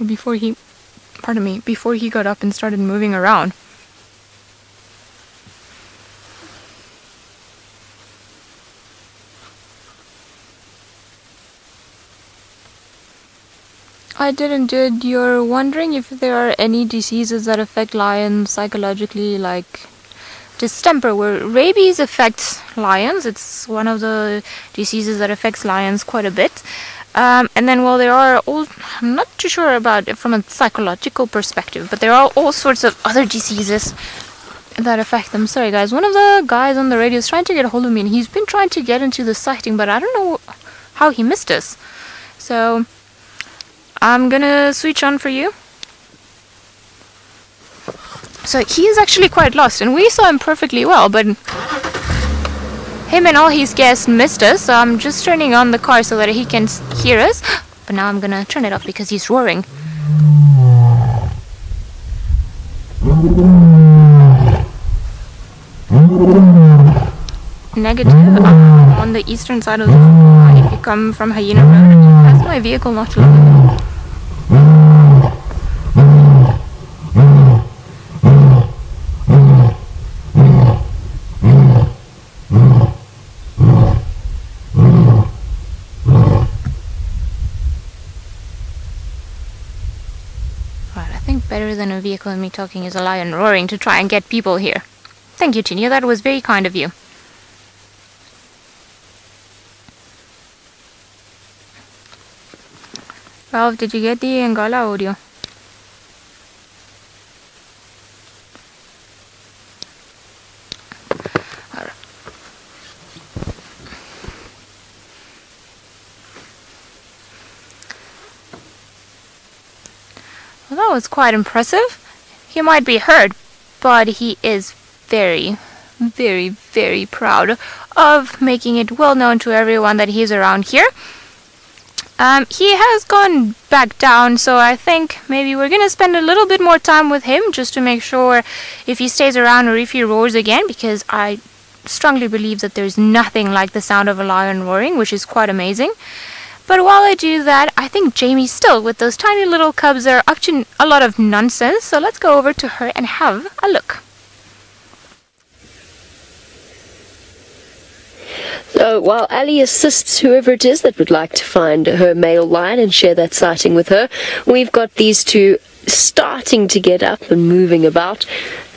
Before he pardon me before he got up and started moving around I didn't did. You're wondering if there are any diseases that affect lions psychologically, like distemper, where rabies affects lions. It's one of the diseases that affects lions quite a bit. Um, and then, well, there are all, I'm not too sure about it from a psychological perspective, but there are all sorts of other diseases that affect them. Sorry, guys, one of the guys on the radio is trying to get a hold of me, and he's been trying to get into the sighting, but I don't know how he missed us. So, I'm gonna switch on for you. So he is actually quite lost, and we saw him perfectly well, but him and all his guests missed us, so I'm just turning on the car so that he can hear us. But now I'm gonna turn it off because he's roaring. Negative on the eastern side of the road. if you come from Hyena Road. That's my vehicle not long. Than a vehicle and me talking is a lion roaring to try and get people here. Thank you, Tinyo. That was very kind of you. Ralph, did you get the Angala audio? Was quite impressive. He might be hurt, but he is very, very, very proud of making it well known to everyone that he's around here. Um, he has gone back down, so I think maybe we're gonna spend a little bit more time with him just to make sure if he stays around or if he roars again, because I strongly believe that there's nothing like the sound of a lion roaring, which is quite amazing. But while I do that, I think Jamie still, with those tiny little cubs, are up to a lot of nonsense, so let's go over to her and have a look. So while Ale assists whoever it is that would like to find her male lion and share that sighting with her, we've got these two starting to get up and moving about.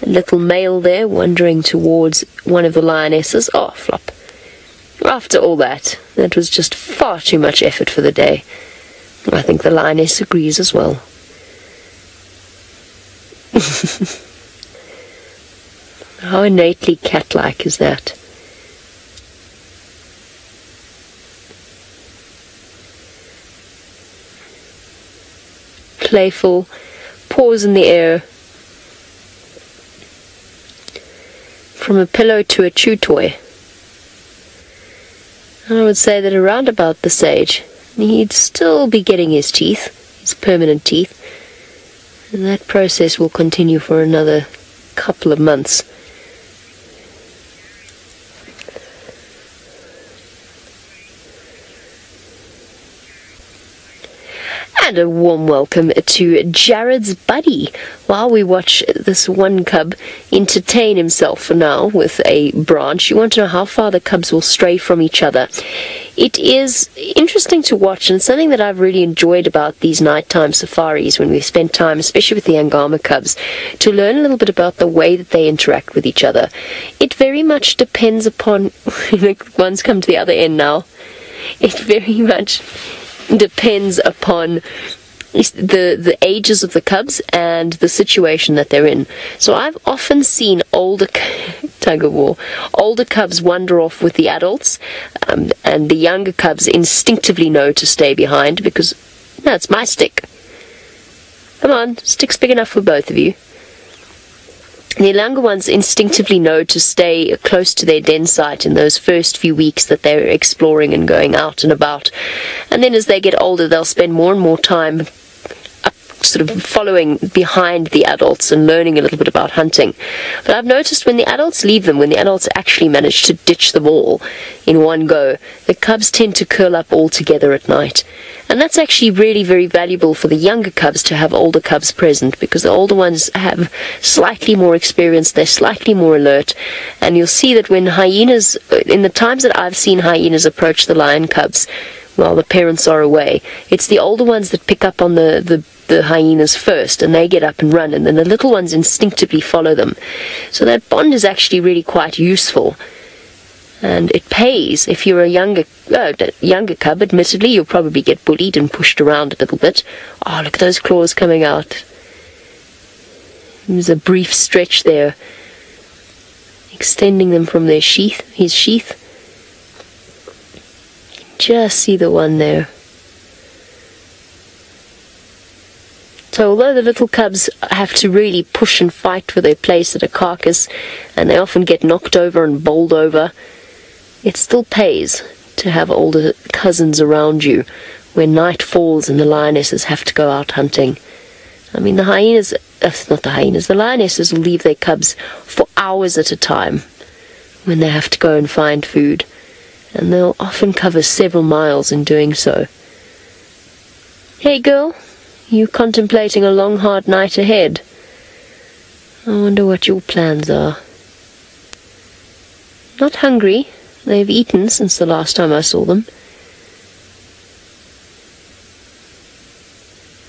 A little male there wandering towards one of the lionesses. Oh, flop. After all that, that was just far too much effort for the day. I think the lioness agrees as well. How innately cat-like is that? playful, paws in the air. From a pillow to a chew toy. I would say that around about this age, he'd still be getting his teeth, his permanent teeth, and that process will continue for another couple of months. And a warm welcome to Jared's buddy while we watch this one cub entertain himself for now with a branch. You want to know how far the cubs will stray from each other. It is interesting to watch and something that I've really enjoyed about these nighttime safaris when we've spent time, especially with the Angama cubs, to learn a little bit about the way that they interact with each other. It very much depends upon, one's come to the other end now. It very much depends upon the the ages of the cubs and the situation that they're in. So I've often seen older tug of war, older cubs wander off with the adults, um, and the younger cubs instinctively know to stay behind because that's my stick. Come on, stick's big enough for both of you. The younger ones instinctively know to stay close to their den site in those first few weeks that they're exploring and going out and about. And then as they get older, they'll spend more and more time sort of following behind the adults and learning a little bit about hunting. But I've noticed when the adults leave them, when the adults actually manage to ditch them all in one go, the cubs tend to curl up all together at night. And that's actually really very valuable for the younger cubs to have older cubs present because the older ones have slightly more experience, they're slightly more alert. And you'll see that when hyenas, uh, in the times that I've seen hyenas approach the lion cubs, while the parents are away. It's the older ones that pick up on the, the, the hyenas first and they get up and run and then the little ones instinctively follow them. So that bond is actually really quite useful. And it pays if you're a younger uh, younger cub. Admittedly, you'll probably get bullied and pushed around a little bit. Oh, look at those claws coming out. There's a brief stretch there, extending them from their sheath, his sheath. Just see the one there. So although the little cubs have to really push and fight for their place at a carcass, and they often get knocked over and bowled over, it still pays to have older cousins around you when night falls and the lionesses have to go out hunting. I mean, the hyenas, uh, not the hyenas, the lionesses will leave their cubs for hours at a time when they have to go and find food, and they'll often cover several miles in doing so. Hey girl, you contemplating a long hard night ahead? I wonder what your plans are. Not hungry? They've eaten since the last time I saw them.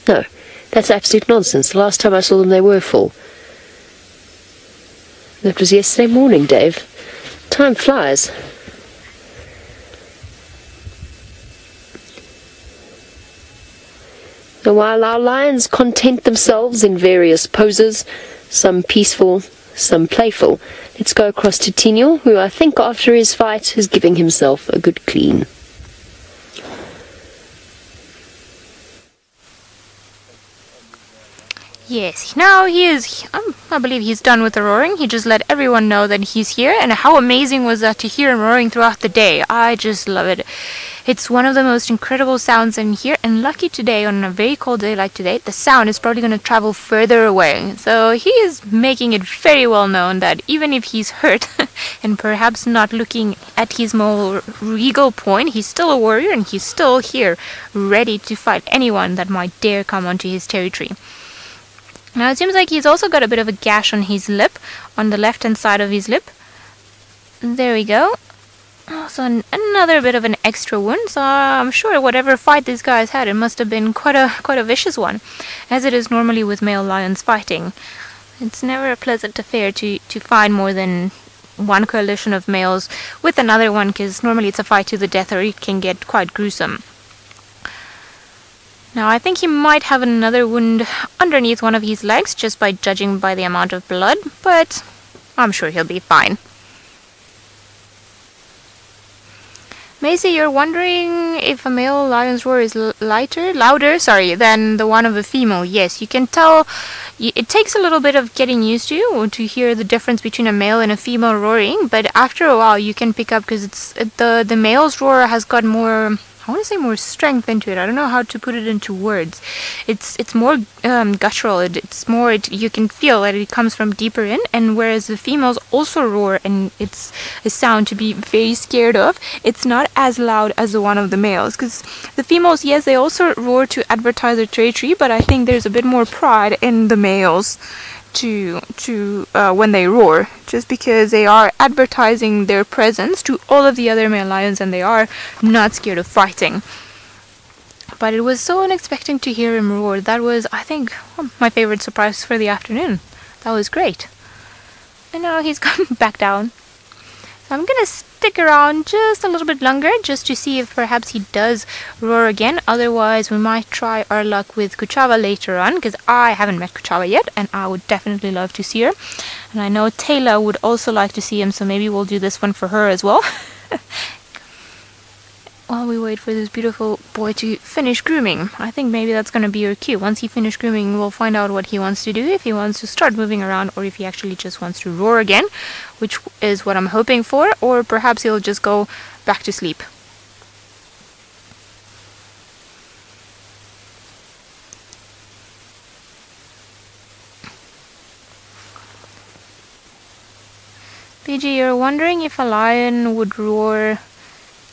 No, that's absolute nonsense. The last time I saw them, they were full. That was yesterday morning, Dave. Time flies. So while our lions content themselves in various poses, some peaceful, some playful, let's go across to Tinyo, who I think after his fight is giving himself a good clean. Yes, now he is, um, I believe he's done with the roaring. He just let everyone know that he's here, and how amazing was that to hear him roaring throughout the day. I just love it. It's one of the most incredible sounds in here, and lucky today, on a very cold day like today, the sound is probably going to travel further away. So he is making it very well known that even if he's hurt, and perhaps not looking at his more regal point, he's still a warrior, and he's still here, ready to fight anyone that might dare come onto his territory. Now it seems like he's also got a bit of a gash on his lip, on the left hand side of his lip. There we go. Also an, another bit of an extra wound, so I'm sure whatever fight these guys had, it must have been quite a quite a vicious one, as it is normally with male lions fighting. It's never a pleasant affair to, to find more than one coalition of males with another one, because normally it's a fight to the death or it can get quite gruesome. Now I think he might have another wound underneath one of his legs just by judging by the amount of blood, but I'm sure he'll be fine. Maisie, you're wondering if a male lion's roar is lighter, louder, sorry, than the one of a female. Yes, you can tell. It takes a little bit of getting used to to hear the difference between a male and a female roaring, but after a while you can pick up because it's the the male's roar has got more I want to say more strength into it. I don't know how to put it into words. It's it's more um, guttural. It, it's more it, you can feel that it comes from deeper in. And whereas the females also roar and it's a sound to be very scared of, it's not as loud as the one of the males. Because the females, yes, they also roar to advertise their territory, but I think there's a bit more pride in the males to to uh, when they roar just because they are advertising their presence to all of the other male lions and they are not scared of fighting. But it was so unexpected to hear him roar. That was i think my favorite surprise for the afternoon. That was great. And now he's gone back down i'm gonna stick around just a little bit longer just to see if perhaps he does roar again. Otherwise, we might try our luck with Kuchava later on because I haven't met Kuchava yet and I would definitely love to see her. And I know Taylor would also like to see him, so maybe we'll do this one for her as well. while we wait for this beautiful boy to finish grooming. I think maybe that's going to be your cue. Once he finishes grooming, we'll find out what he wants to do, if he wants to start moving around or if he actually just wants to roar again, which is what I'm hoping for, or perhaps he'll just go back to sleep. BG, you're wondering if a lion would roar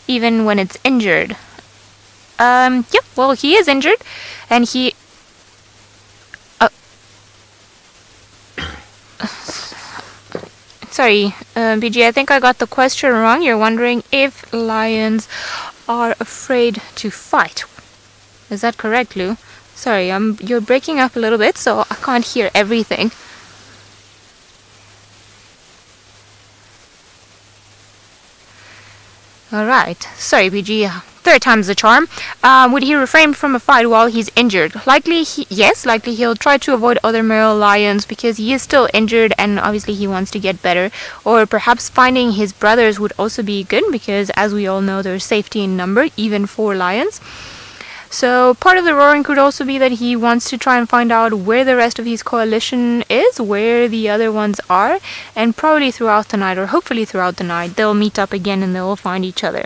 even when it's injured. Um, yep, well, he is injured, and he... Uh, sorry, uh, BG, I think I got the question wrong. You're wondering if lions are afraid to fight. Is that correct, Lou? Sorry, um, you're breaking up a little bit, so I can't hear everything. Alright, sorry PG, third time's the charm. Um, would he refrain from a fight while he's injured? Likely, he, yes, likely he'll try to avoid other male lions because he is still injured and obviously he wants to get better. Or perhaps finding his brothers would also be good because as we all know there's safety in number, even for lions. So part of the roaring could also be that he wants to try and find out where the rest of his coalition is, where the other ones are, and probably throughout the night, or hopefully throughout the night, they'll meet up again and they'll find each other.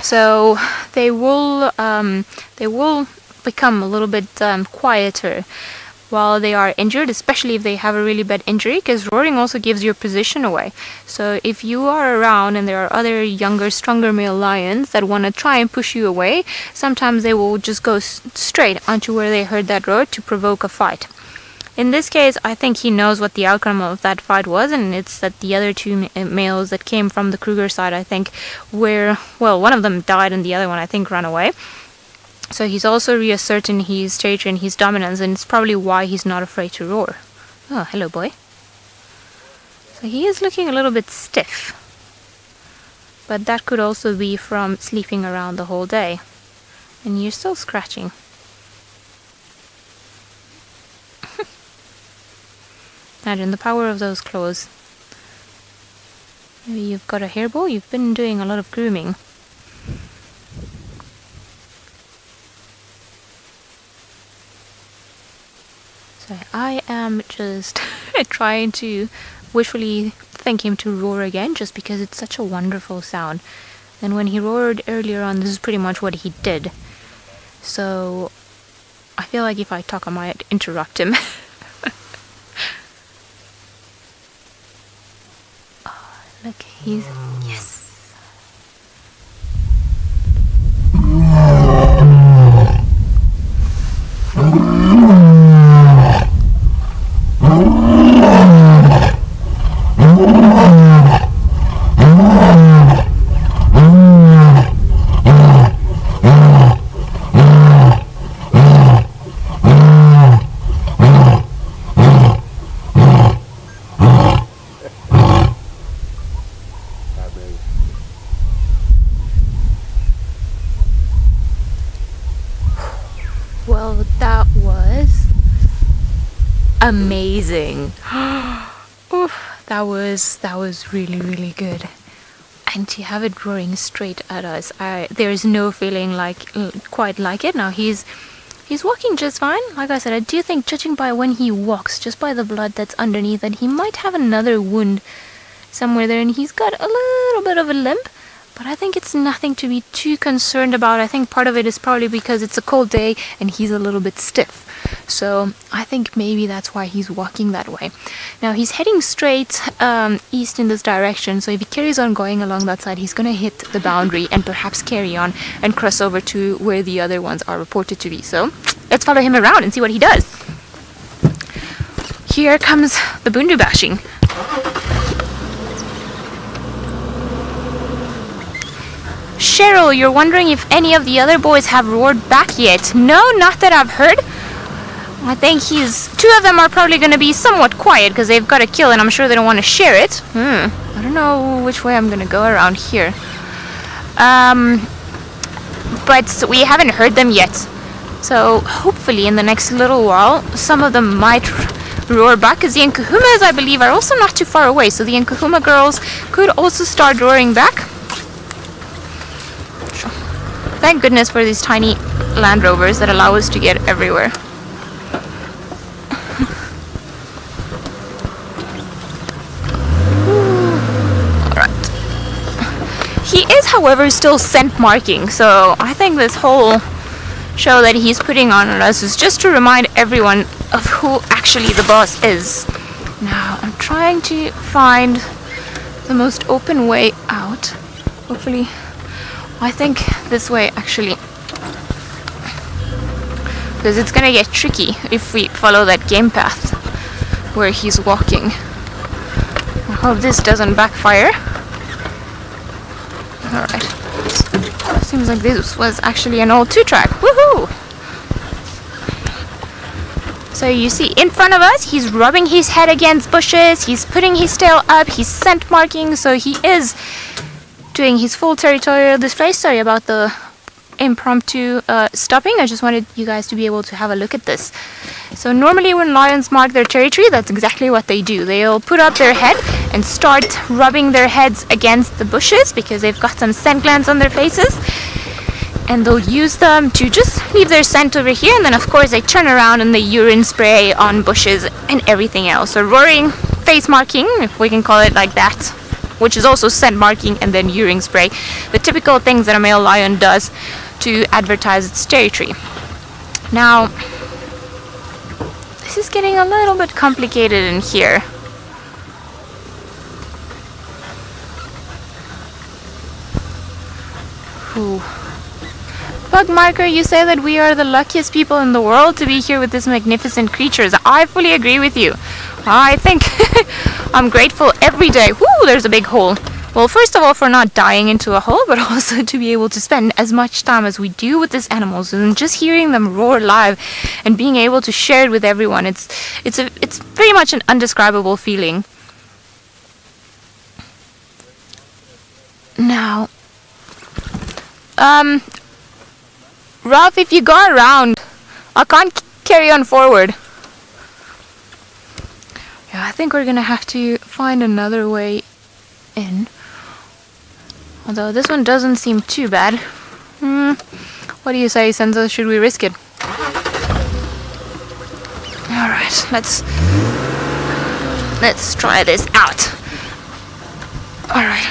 So they will um, they will become a little bit um, quieter while they are injured, especially if they have a really bad injury, because roaring also gives your position away. So if you are around and there are other younger, stronger male lions that want to try and push you away, sometimes they will just go straight onto where they heard that roar to provoke a fight. In this case, I think he knows what the outcome of that fight was, and it's that the other two eh, males that came from the Kruger side, I think, were, well, one of them died and the other one, I think, ran away. So he's also reasserting his stature and his dominance, and it's probably why he's not afraid to roar. Oh, hello, boy. So he is looking a little bit stiff. But that could also be from sleeping around the whole day. And you're still scratching. Imagine the power of those claws. Maybe you've got a hairball? You've been doing a lot of grooming. I am just trying to wishfully thank him to roar again just because it's such a wonderful sound. And when he roared earlier on, this is pretty much what he did. So I feel like if I talk, I might interrupt him. oh, look, he's. Yes. Well, that was amazing. Oof, that was that was really really good. And to have it roaring straight at us, I, there is no feeling like quite like it. Now he's he's walking just fine. Like I said, I do think judging by when he walks, just by the blood that's underneath, that he might have another wound somewhere there, and he's got a little bit of a limp. But I think it's nothing to be too concerned about. I think part of it is probably because it's a cold day and he's a little bit stiff. So I think maybe that's why he's walking that way. Now he's heading straight um, east in this direction. So if he carries on going along that side, he's going to hit the boundary and perhaps carry on and cross over to where the other ones are reported to be. So let's follow him around and see what he does. Here comes the Bundu bashing. Cheryl, you're wondering if any of the other boys have roared back yet. No, not that I've heard. I think he's... Two of them are probably going to be somewhat quiet because they've got a kill and I'm sure they don't want to share it. Hmm. I don't know which way I'm going to go around here. Um, but we haven't heard them yet. So hopefully in the next little while, some of them might roar back because the Nkuhumas, I believe, are also not too far away. So the Nkuhuma girls could also start roaring back. Thank goodness for these tiny Land Rovers that allow us to get everywhere. Alright. He is, however, still scent marking, so I think this whole show that he's putting on us is just to remind everyone of who actually the boss is. Now, I'm trying to find the most open way out. Hopefully I think this way actually because it's gonna get tricky if we follow that game path where he's walking. I hope this doesn't backfire. Alright. Seems like this was actually an old two-track. Woohoo! So you see in front of us, he's rubbing his head against bushes, he's putting his tail up, he's scent marking, so he is doing his full territorial display. Sorry about the impromptu uh, stopping. I just wanted you guys to be able to have a look at this. So normally when lions mark their territory, that's exactly what they do. They'll put up their head and start rubbing their heads against the bushes because they've got some scent glands on their faces. And they'll use them to just leave their scent over here. And then of course they turn around and they urine spray on bushes and everything else. So roaring, face marking, if we can call it like that, which is also scent marking and then urine spray. The typical things that a male lion does to advertise its territory. Now, this is getting a little bit complicated in here. Ooh. Bug Marker, you say that we are the luckiest people in the world to be here with these magnificent creatures. I fully agree with you. I think I'm grateful every day. Whoo, there's a big hole. Well, first of all, for not dying into a hole, but also to be able to spend as much time as we do with these animals and just hearing them roar live and being able to share it with everyone. It's it's a it's very much an undescribable feeling. Now, um, Ralph, if you go around, I can't carry on forward. Yeah, I think we're gonna have to find another way in. Although this one doesn't seem too bad. Hmm. What do you say, Senzo? Should we risk it? Alright, let's let's try this out. Alright.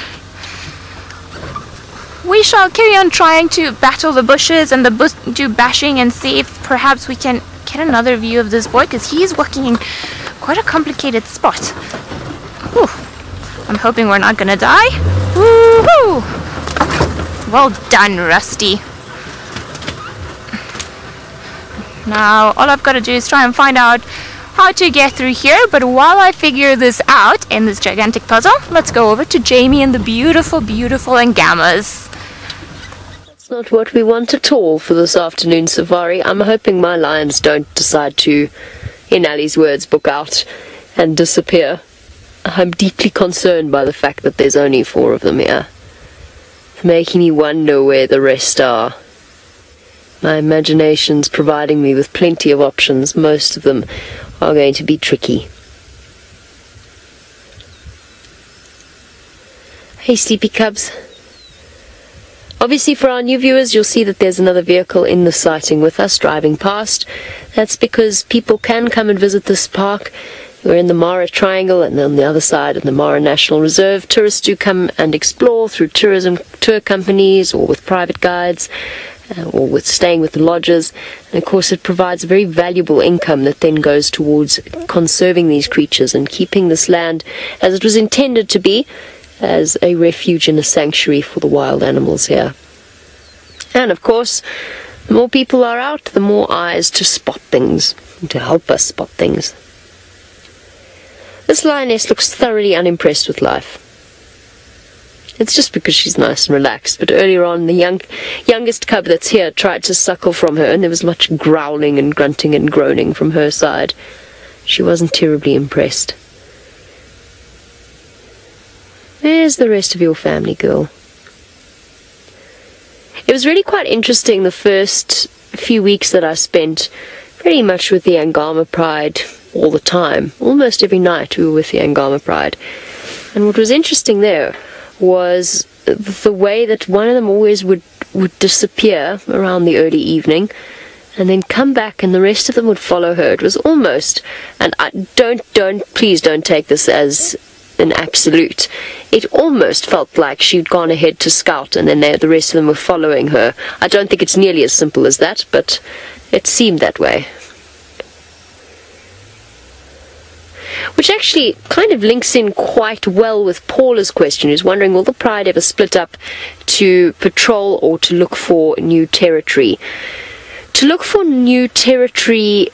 We shall carry on trying to battle the bushes and the do bashing and see if perhaps we can get another view of this boy because he's working in quite a complicated spot. Whew. I'm hoping we're not gonna die. Well done, Rusty. Now, all I've got to do is try and find out how to get through here, but while I figure this out in this gigantic puzzle, let's go over to Jamie and the beautiful, beautiful Angamas. Not what we want at all for this afternoon safari. I'm hoping my lions don't decide to, in Ale's words, book out and disappear. I'm deeply concerned by the fact that there's only four of them here. Making me wonder where the rest are. My imagination's providing me with plenty of options. Most of them are going to be tricky. Hey, Sleepy Cubs. Obviously, for our new viewers, you'll see that there's another vehicle in the sighting with us driving past. That's because people can come and visit this park. We're in the Mara Triangle, and on the other side in the Mara National Reserve, tourists do come and explore through tourism tour companies or with private guides. Uh, or with staying with the lodges. And of course, it provides a very valuable income that then goes towards conserving these creatures and keeping this land as it was intended to be, as a refuge and a sanctuary for the wild animals here. And of course, the more people are out, the more eyes to spot things, to help us spot things. This lioness looks thoroughly unimpressed with life. It's just because she's nice and relaxed. But earlier on, the young, youngest cub that's here tried to suckle from her, and there was much growling and grunting and groaning from her side. She wasn't terribly impressed. Where's the rest of your family, girl? It was really quite interesting the first few weeks that I spent pretty much with the Angama Pride all the time. Almost every night we were with the Angama Pride. And what was interesting there was the way that one of them always would, would disappear around the early evening and then come back and the rest of them would follow her. It was almost, and I don't, don't, please don't take this as an absolute. It almost felt like she'd gone ahead to scout and then they, the rest of them were following her. I don't think it's nearly as simple as that, but it seemed that way. Which actually kind of links in quite well with Paula's question, who's wondering will the Pride ever split up to patrol or to look for new territory? To look for new territory,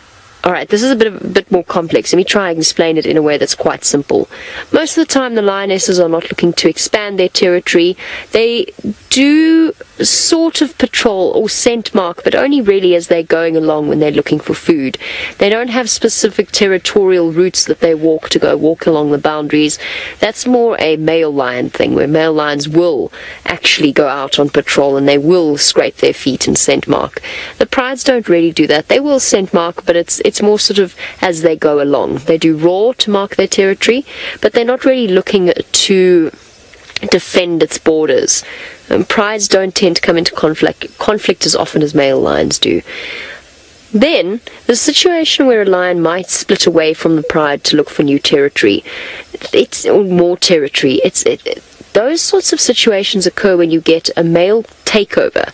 All right, this is a bit of, a bit more complex. Let me try and explain it in a way that's quite simple. Most of the time, the lionesses are not looking to expand their territory. They do sort of patrol or scent mark, but only really as they're going along when they're looking for food. They don't have specific territorial routes that they walk to go walk along the boundaries. That's more a male lion thing, where male lions will actually go out on patrol and they will scrape their feet and scent mark. The prides don't really do that. They will scent mark, but it's it's more sort of as they go along. They do roar to mark their territory, but they're not really looking to defend its borders. Um, prides don't tend to come into conflict conflict as often as male lions do. Then, the situation where a lion might split away from the pride to look for new territory, it's or more territory. It's it, it, those sorts of situations occur when you get a male takeover.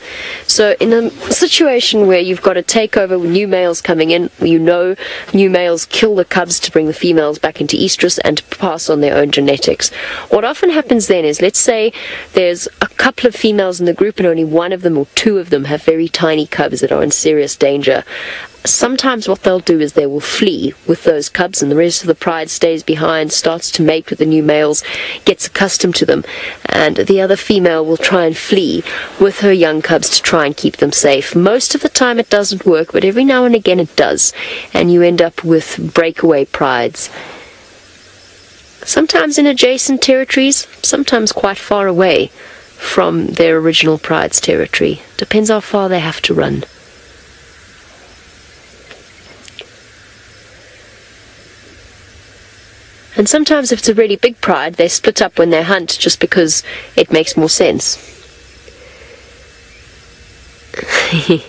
So in a situation where you've got a takeover with new males coming in, you know new males kill the cubs to bring the females back into estrus and to pass on their own genetics. What often happens then is, let's say there's a couple of females in the group and only one of them or two of them have very tiny cubs that are in serious danger sometimes what they'll do is they will flee with those cubs and the rest of the pride stays behind, starts to mate with the new males, gets accustomed to them, and the other female will try and flee with her young cubs to try and keep them safe. Most of the time it doesn't work, but every now and again it does, and you end up with breakaway prides. Sometimes in adjacent territories, sometimes quite far away from their original pride's territory. Depends how far they have to run. And sometimes if it's a really big pride, they split up when they hunt just because it makes more sense.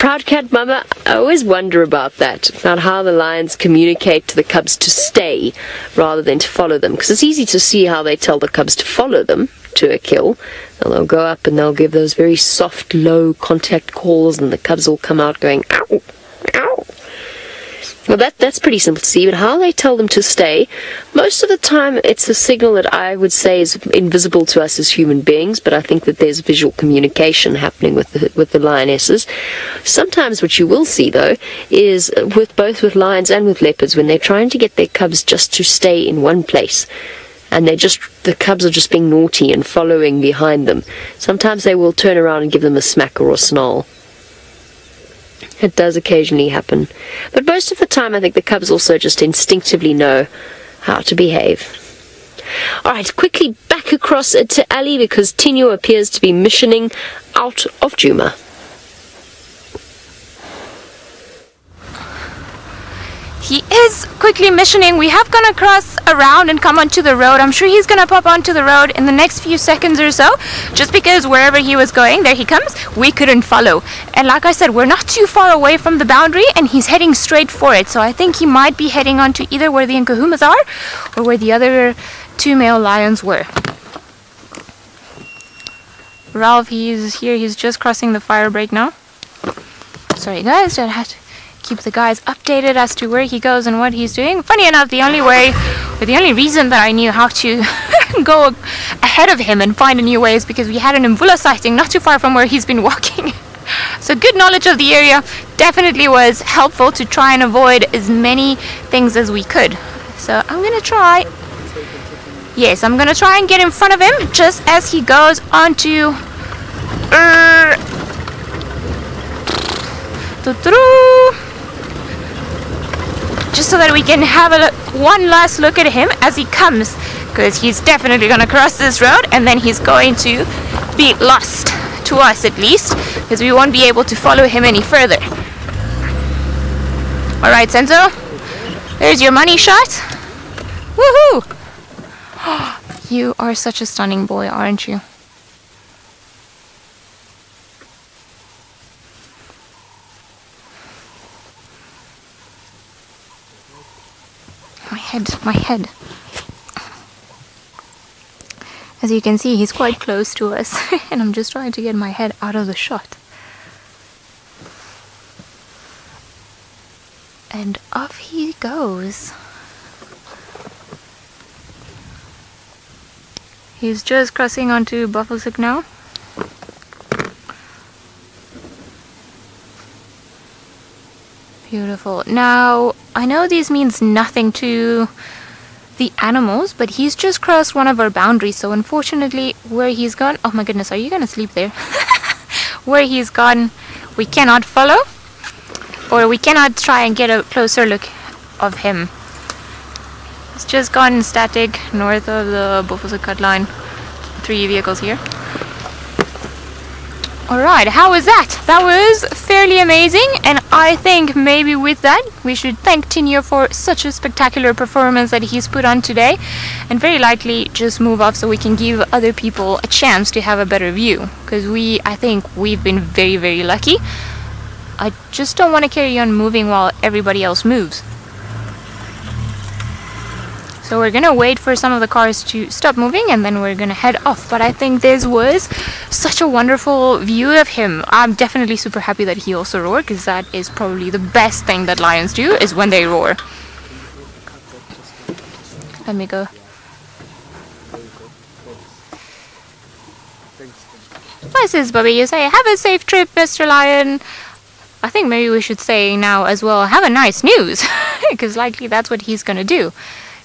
Proud cat mama, I always wonder about that, about how the lions communicate to the cubs to stay rather than to follow them. Because it's easy to see how they tell the cubs to follow them to a kill. And they'll go up and they'll give those very soft, low contact calls, and the cubs will come out going, ow. Well, that that's pretty simple to see, but how they tell them to stay, most of the time it's a signal that I would say is invisible to us as human beings, but I think that there's visual communication happening with the, with the lionesses. Sometimes what you will see, though, is with both with lions and with leopards, when they're trying to get their cubs just to stay in one place, and they just the cubs are just being naughty and following behind them. Sometimes they will turn around and give them a smack or a snarl. It does occasionally happen. But most of the time, I think the cubs also just instinctively know how to behave. Alright, quickly back across to Ale because Tinyo appears to be missioning out of Djuma. He is quickly missioning. We have gone across around and come onto the road. I'm sure he's gonna pop onto the road in the next few seconds or so, just because wherever he was going, there he comes, we couldn't follow. And like I said, we're not too far away from the boundary and he's heading straight for it. So I think he might be heading onto either where the Nkuhumas are or where the other two male lions were. Ralph, he's here, he's just crossing the fire break now. Sorry guys, I had to keep the guys updated as to where he goes and what he's doing. Funny enough, the only way, or the only reason that I knew how to go ahead of him and find a new way is because we had an Mvula sighting not too far from where he's been walking. so good knowledge of the area definitely was helpful to try and avoid as many things as we could. So I'm gonna try. Yes, I'm gonna try and get in front of him just as he goes onto. Uh, just so that we can have a look, one last look at him as he comes because he's definitely going to cross this road and then he's going to be lost to us at least because we won't be able to follow him any further. All right Senzo there's your money shot. Woohoo! You are such a stunning boy aren't you head, my head. As you can see, he's quite close to us, and I'm just trying to get my head out of the shot. And off he goes. He's just crossing onto Buffelshoek now. Beautiful. Now, I know this means nothing to the animals, but he's just crossed one of our boundaries. So unfortunately, where he's gone, oh my goodness, are you gonna sleep there? where he's gone, we cannot follow, or we cannot try and get a closer look of him. It's just gone static north of the Buffalo cut line. Three vehicles here. Alright, how was that? That was fairly amazing and I think maybe with that we should thank Tinyo for such a spectacular performance that he's put on today and very likely just move off so we can give other people a chance to have a better view because we, I think we've been very very lucky. I just don't want to carry on moving while everybody else moves. So we're gonna wait for some of the cars to stop moving and then we're gonna head off. But I think this was such a wonderful view of him. I'm definitely super happy that he also roared because that is probably the best thing that lions do is when they roar. Let me go. What is Bobby? You say, have a safe trip, Mr. Lion. I think maybe we should say now as well, have a nice news, because likely that's what he's gonna do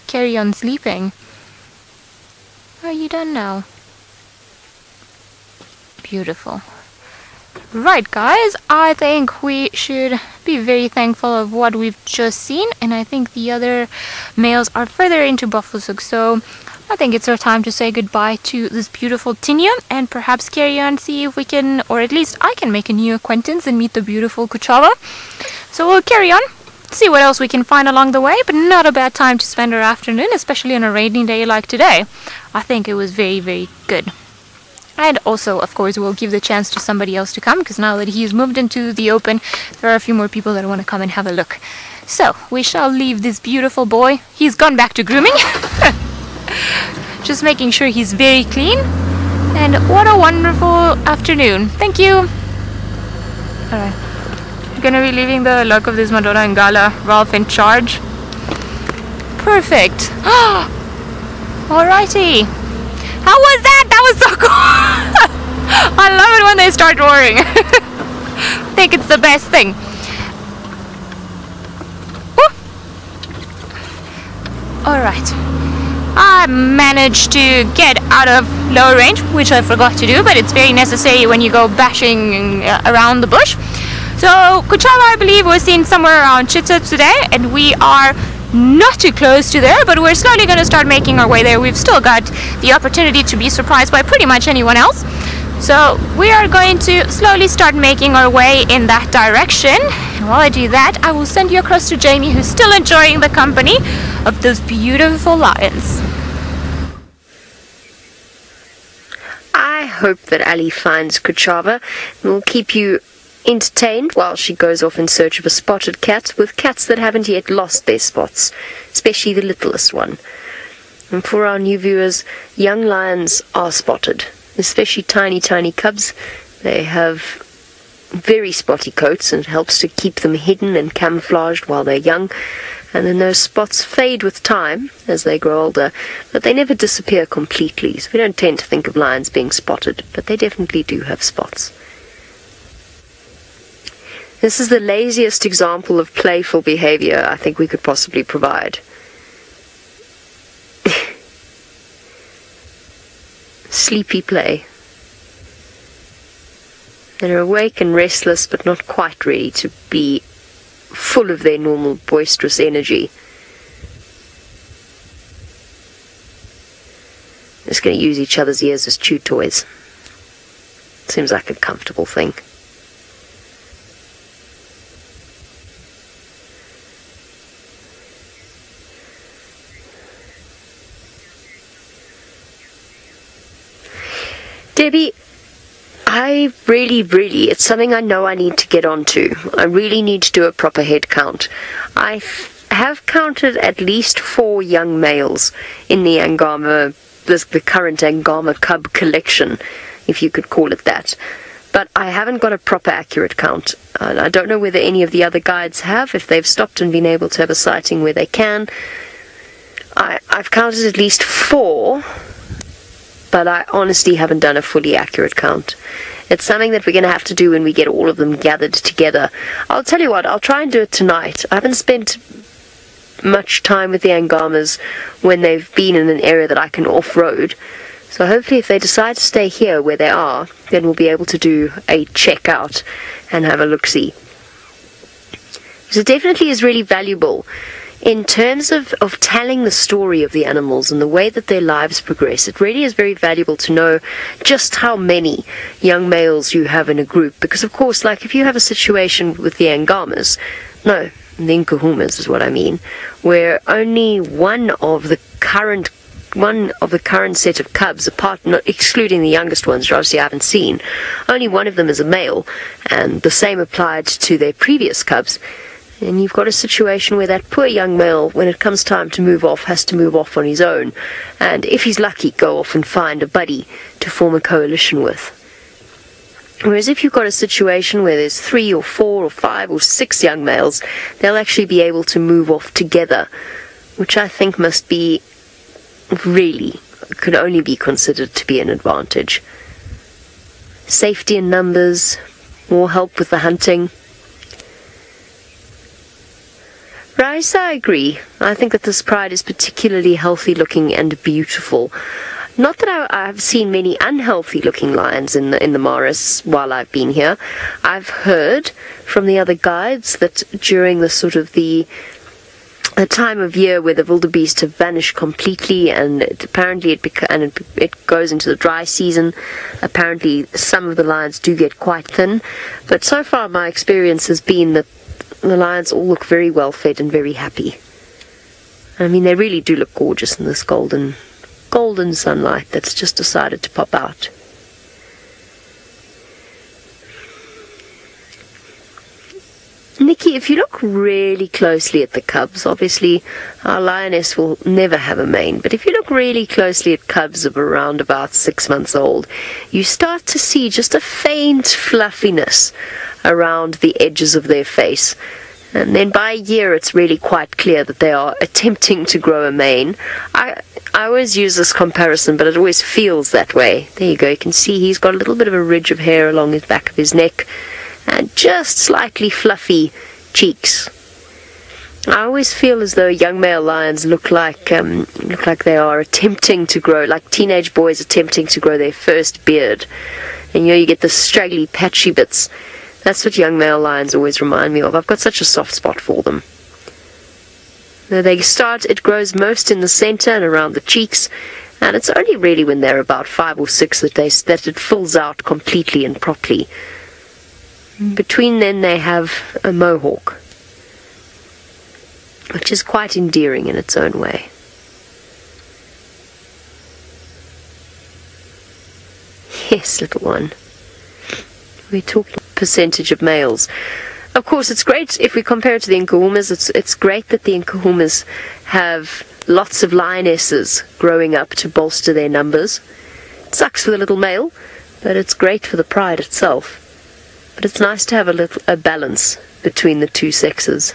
carry on sleeping. Are you done now? Beautiful. Right guys, I think we should be very thankful of what we've just seen and I think the other males are further into Buffalo so I think it's our time to say goodbye to this beautiful Tinyo and perhaps carry on see if we can, or at least I can make a new acquaintance and meet the beautiful Kuchava. So we'll carry on see what else we can find along the way, but not a bad time to spend our afternoon, especially on a rainy day like today. I think it was very, very good. And also, of course, we'll give the chance to somebody else to come, because now that he's moved into the open, there are a few more people that want to come and have a look. So, we shall leave this beautiful boy. He's gone back to grooming. Just making sure he's very clean. And what a wonderful afternoon. Thank you. Alright gonna be leaving the luck of this Madonna and Gala Ralph in charge. Perfect. Alrighty. How was that? That was so cool. I love it when they start roaring. I think it's the best thing. Alright. I managed to get out of low range, which I forgot to do, but it's very necessary when you go bashing uh, around the bush. So Kuchava, I believe, was seen somewhere around Chita today, and we are not too close to there, but we're slowly going to start making our way there. We've still got the opportunity to be surprised by pretty much anyone else. So we are going to slowly start making our way in that direction. And while I do that, I will send you across to Jamie, who's still enjoying the company of those beautiful lions. I hope that Ale finds Kuchava and will keep you entertained while she goes off in search of a spotted cat with cats that haven't yet lost their spots, especially the littlest one. And for our new viewers, young lions are spotted, especially tiny, tiny cubs. They have very spotty coats and it helps to keep them hidden and camouflaged while they're young. And then those spots fade with time as they grow older, but they never disappear completely. So we don't tend to think of lions being spotted, but they definitely do have spots. This is the laziest example of playful behavior I think we could possibly provide. Sleepy play. They're awake and restless, but not quite ready to be full of their normal boisterous energy. Just going to use each other's ears as chew toys. Seems like a comfortable thing. Debbie, I really, really, it's something I know I need to get onto. I really need to do a proper head count. I have counted at least four young males in the Angama, the, the current Angama cub collection, if you could call it that. But I haven't got a proper accurate count. I don't know whether any of the other guides have, if they've stopped and been able to have a sighting where they can. I, I've counted at least four but I honestly haven't done a fully accurate count. It's something that we're going to have to do when we get all of them gathered together. I'll tell you what, I'll try and do it tonight. I haven't spent much time with the Angamas when they've been in an area that I can off-road. So hopefully if they decide to stay here where they are, then we'll be able to do a check out and have a look-see. So it definitely is really valuable in terms of, of telling the story of the animals and the way that their lives progress, it really is very valuable to know just how many young males you have in a group. Because, of course, like if you have a situation with the Angamas, no, the Nkuhumas is what I mean, where only one of the current one of the current set of cubs, apart not excluding the youngest ones, which obviously I haven't seen, only one of them is a male, and the same applied to their previous cubs. And you've got a situation where that poor young male, when it comes time to move off, has to move off on his own. And if he's lucky, go off and find a buddy to form a coalition with. Whereas if you've got a situation where there's three or four or five or six young males, they'll actually be able to move off together, which I think must be really, could only be considered to be an advantage. Safety in numbers, more help with the hunting. Rice, I agree. I think that this pride is particularly healthy looking and beautiful. Not that I, have seen many unhealthy looking lions in the in the Maras while I've been here. I've heard from the other guides that during the sort of the a time of year where the wildebeest have vanished completely, and it, apparently it, beca- and it, it, goes into the dry season. Apparently, some of the lions do get quite thin, but so far my experience has been that the lions all look very well fed and very happy. I mean, they really do look gorgeous in this golden, golden sunlight that's just decided to pop out. Nikki, if you look really closely at the cubs, obviously our lioness will never have a mane, but if you look really closely at cubs of around about six months old, you start to see just a faint fluffiness around the edges of their face. And then by a year, it's really quite clear that they are attempting to grow a mane. I, I always use this comparison, but it always feels that way. There you go. You can see he's got a little bit of a ridge of hair along his back of his neck and just slightly fluffy cheeks. I always feel as though young male lions look like um, look like they are attempting to grow, like teenage boys attempting to grow their first beard. And you know, you get the straggly, patchy bits. That's what young male lions always remind me of. I've got such a soft spot for them. Now they start, it grows most in the center and around the cheeks, and it's only really when they're about five or six that they that it fills out completely and properly. Between them they have a mohawk, which is quite endearing in its own way. Yes, little one. We're talking percentage of males. Of course, it's great if we compare it to the Nkuhumas. It's it's great that the Nkuhumas have lots of lionesses growing up to bolster their numbers. It sucks for the little male, but it's great for the pride itself. But it's nice to have a little a balance between the two sexes.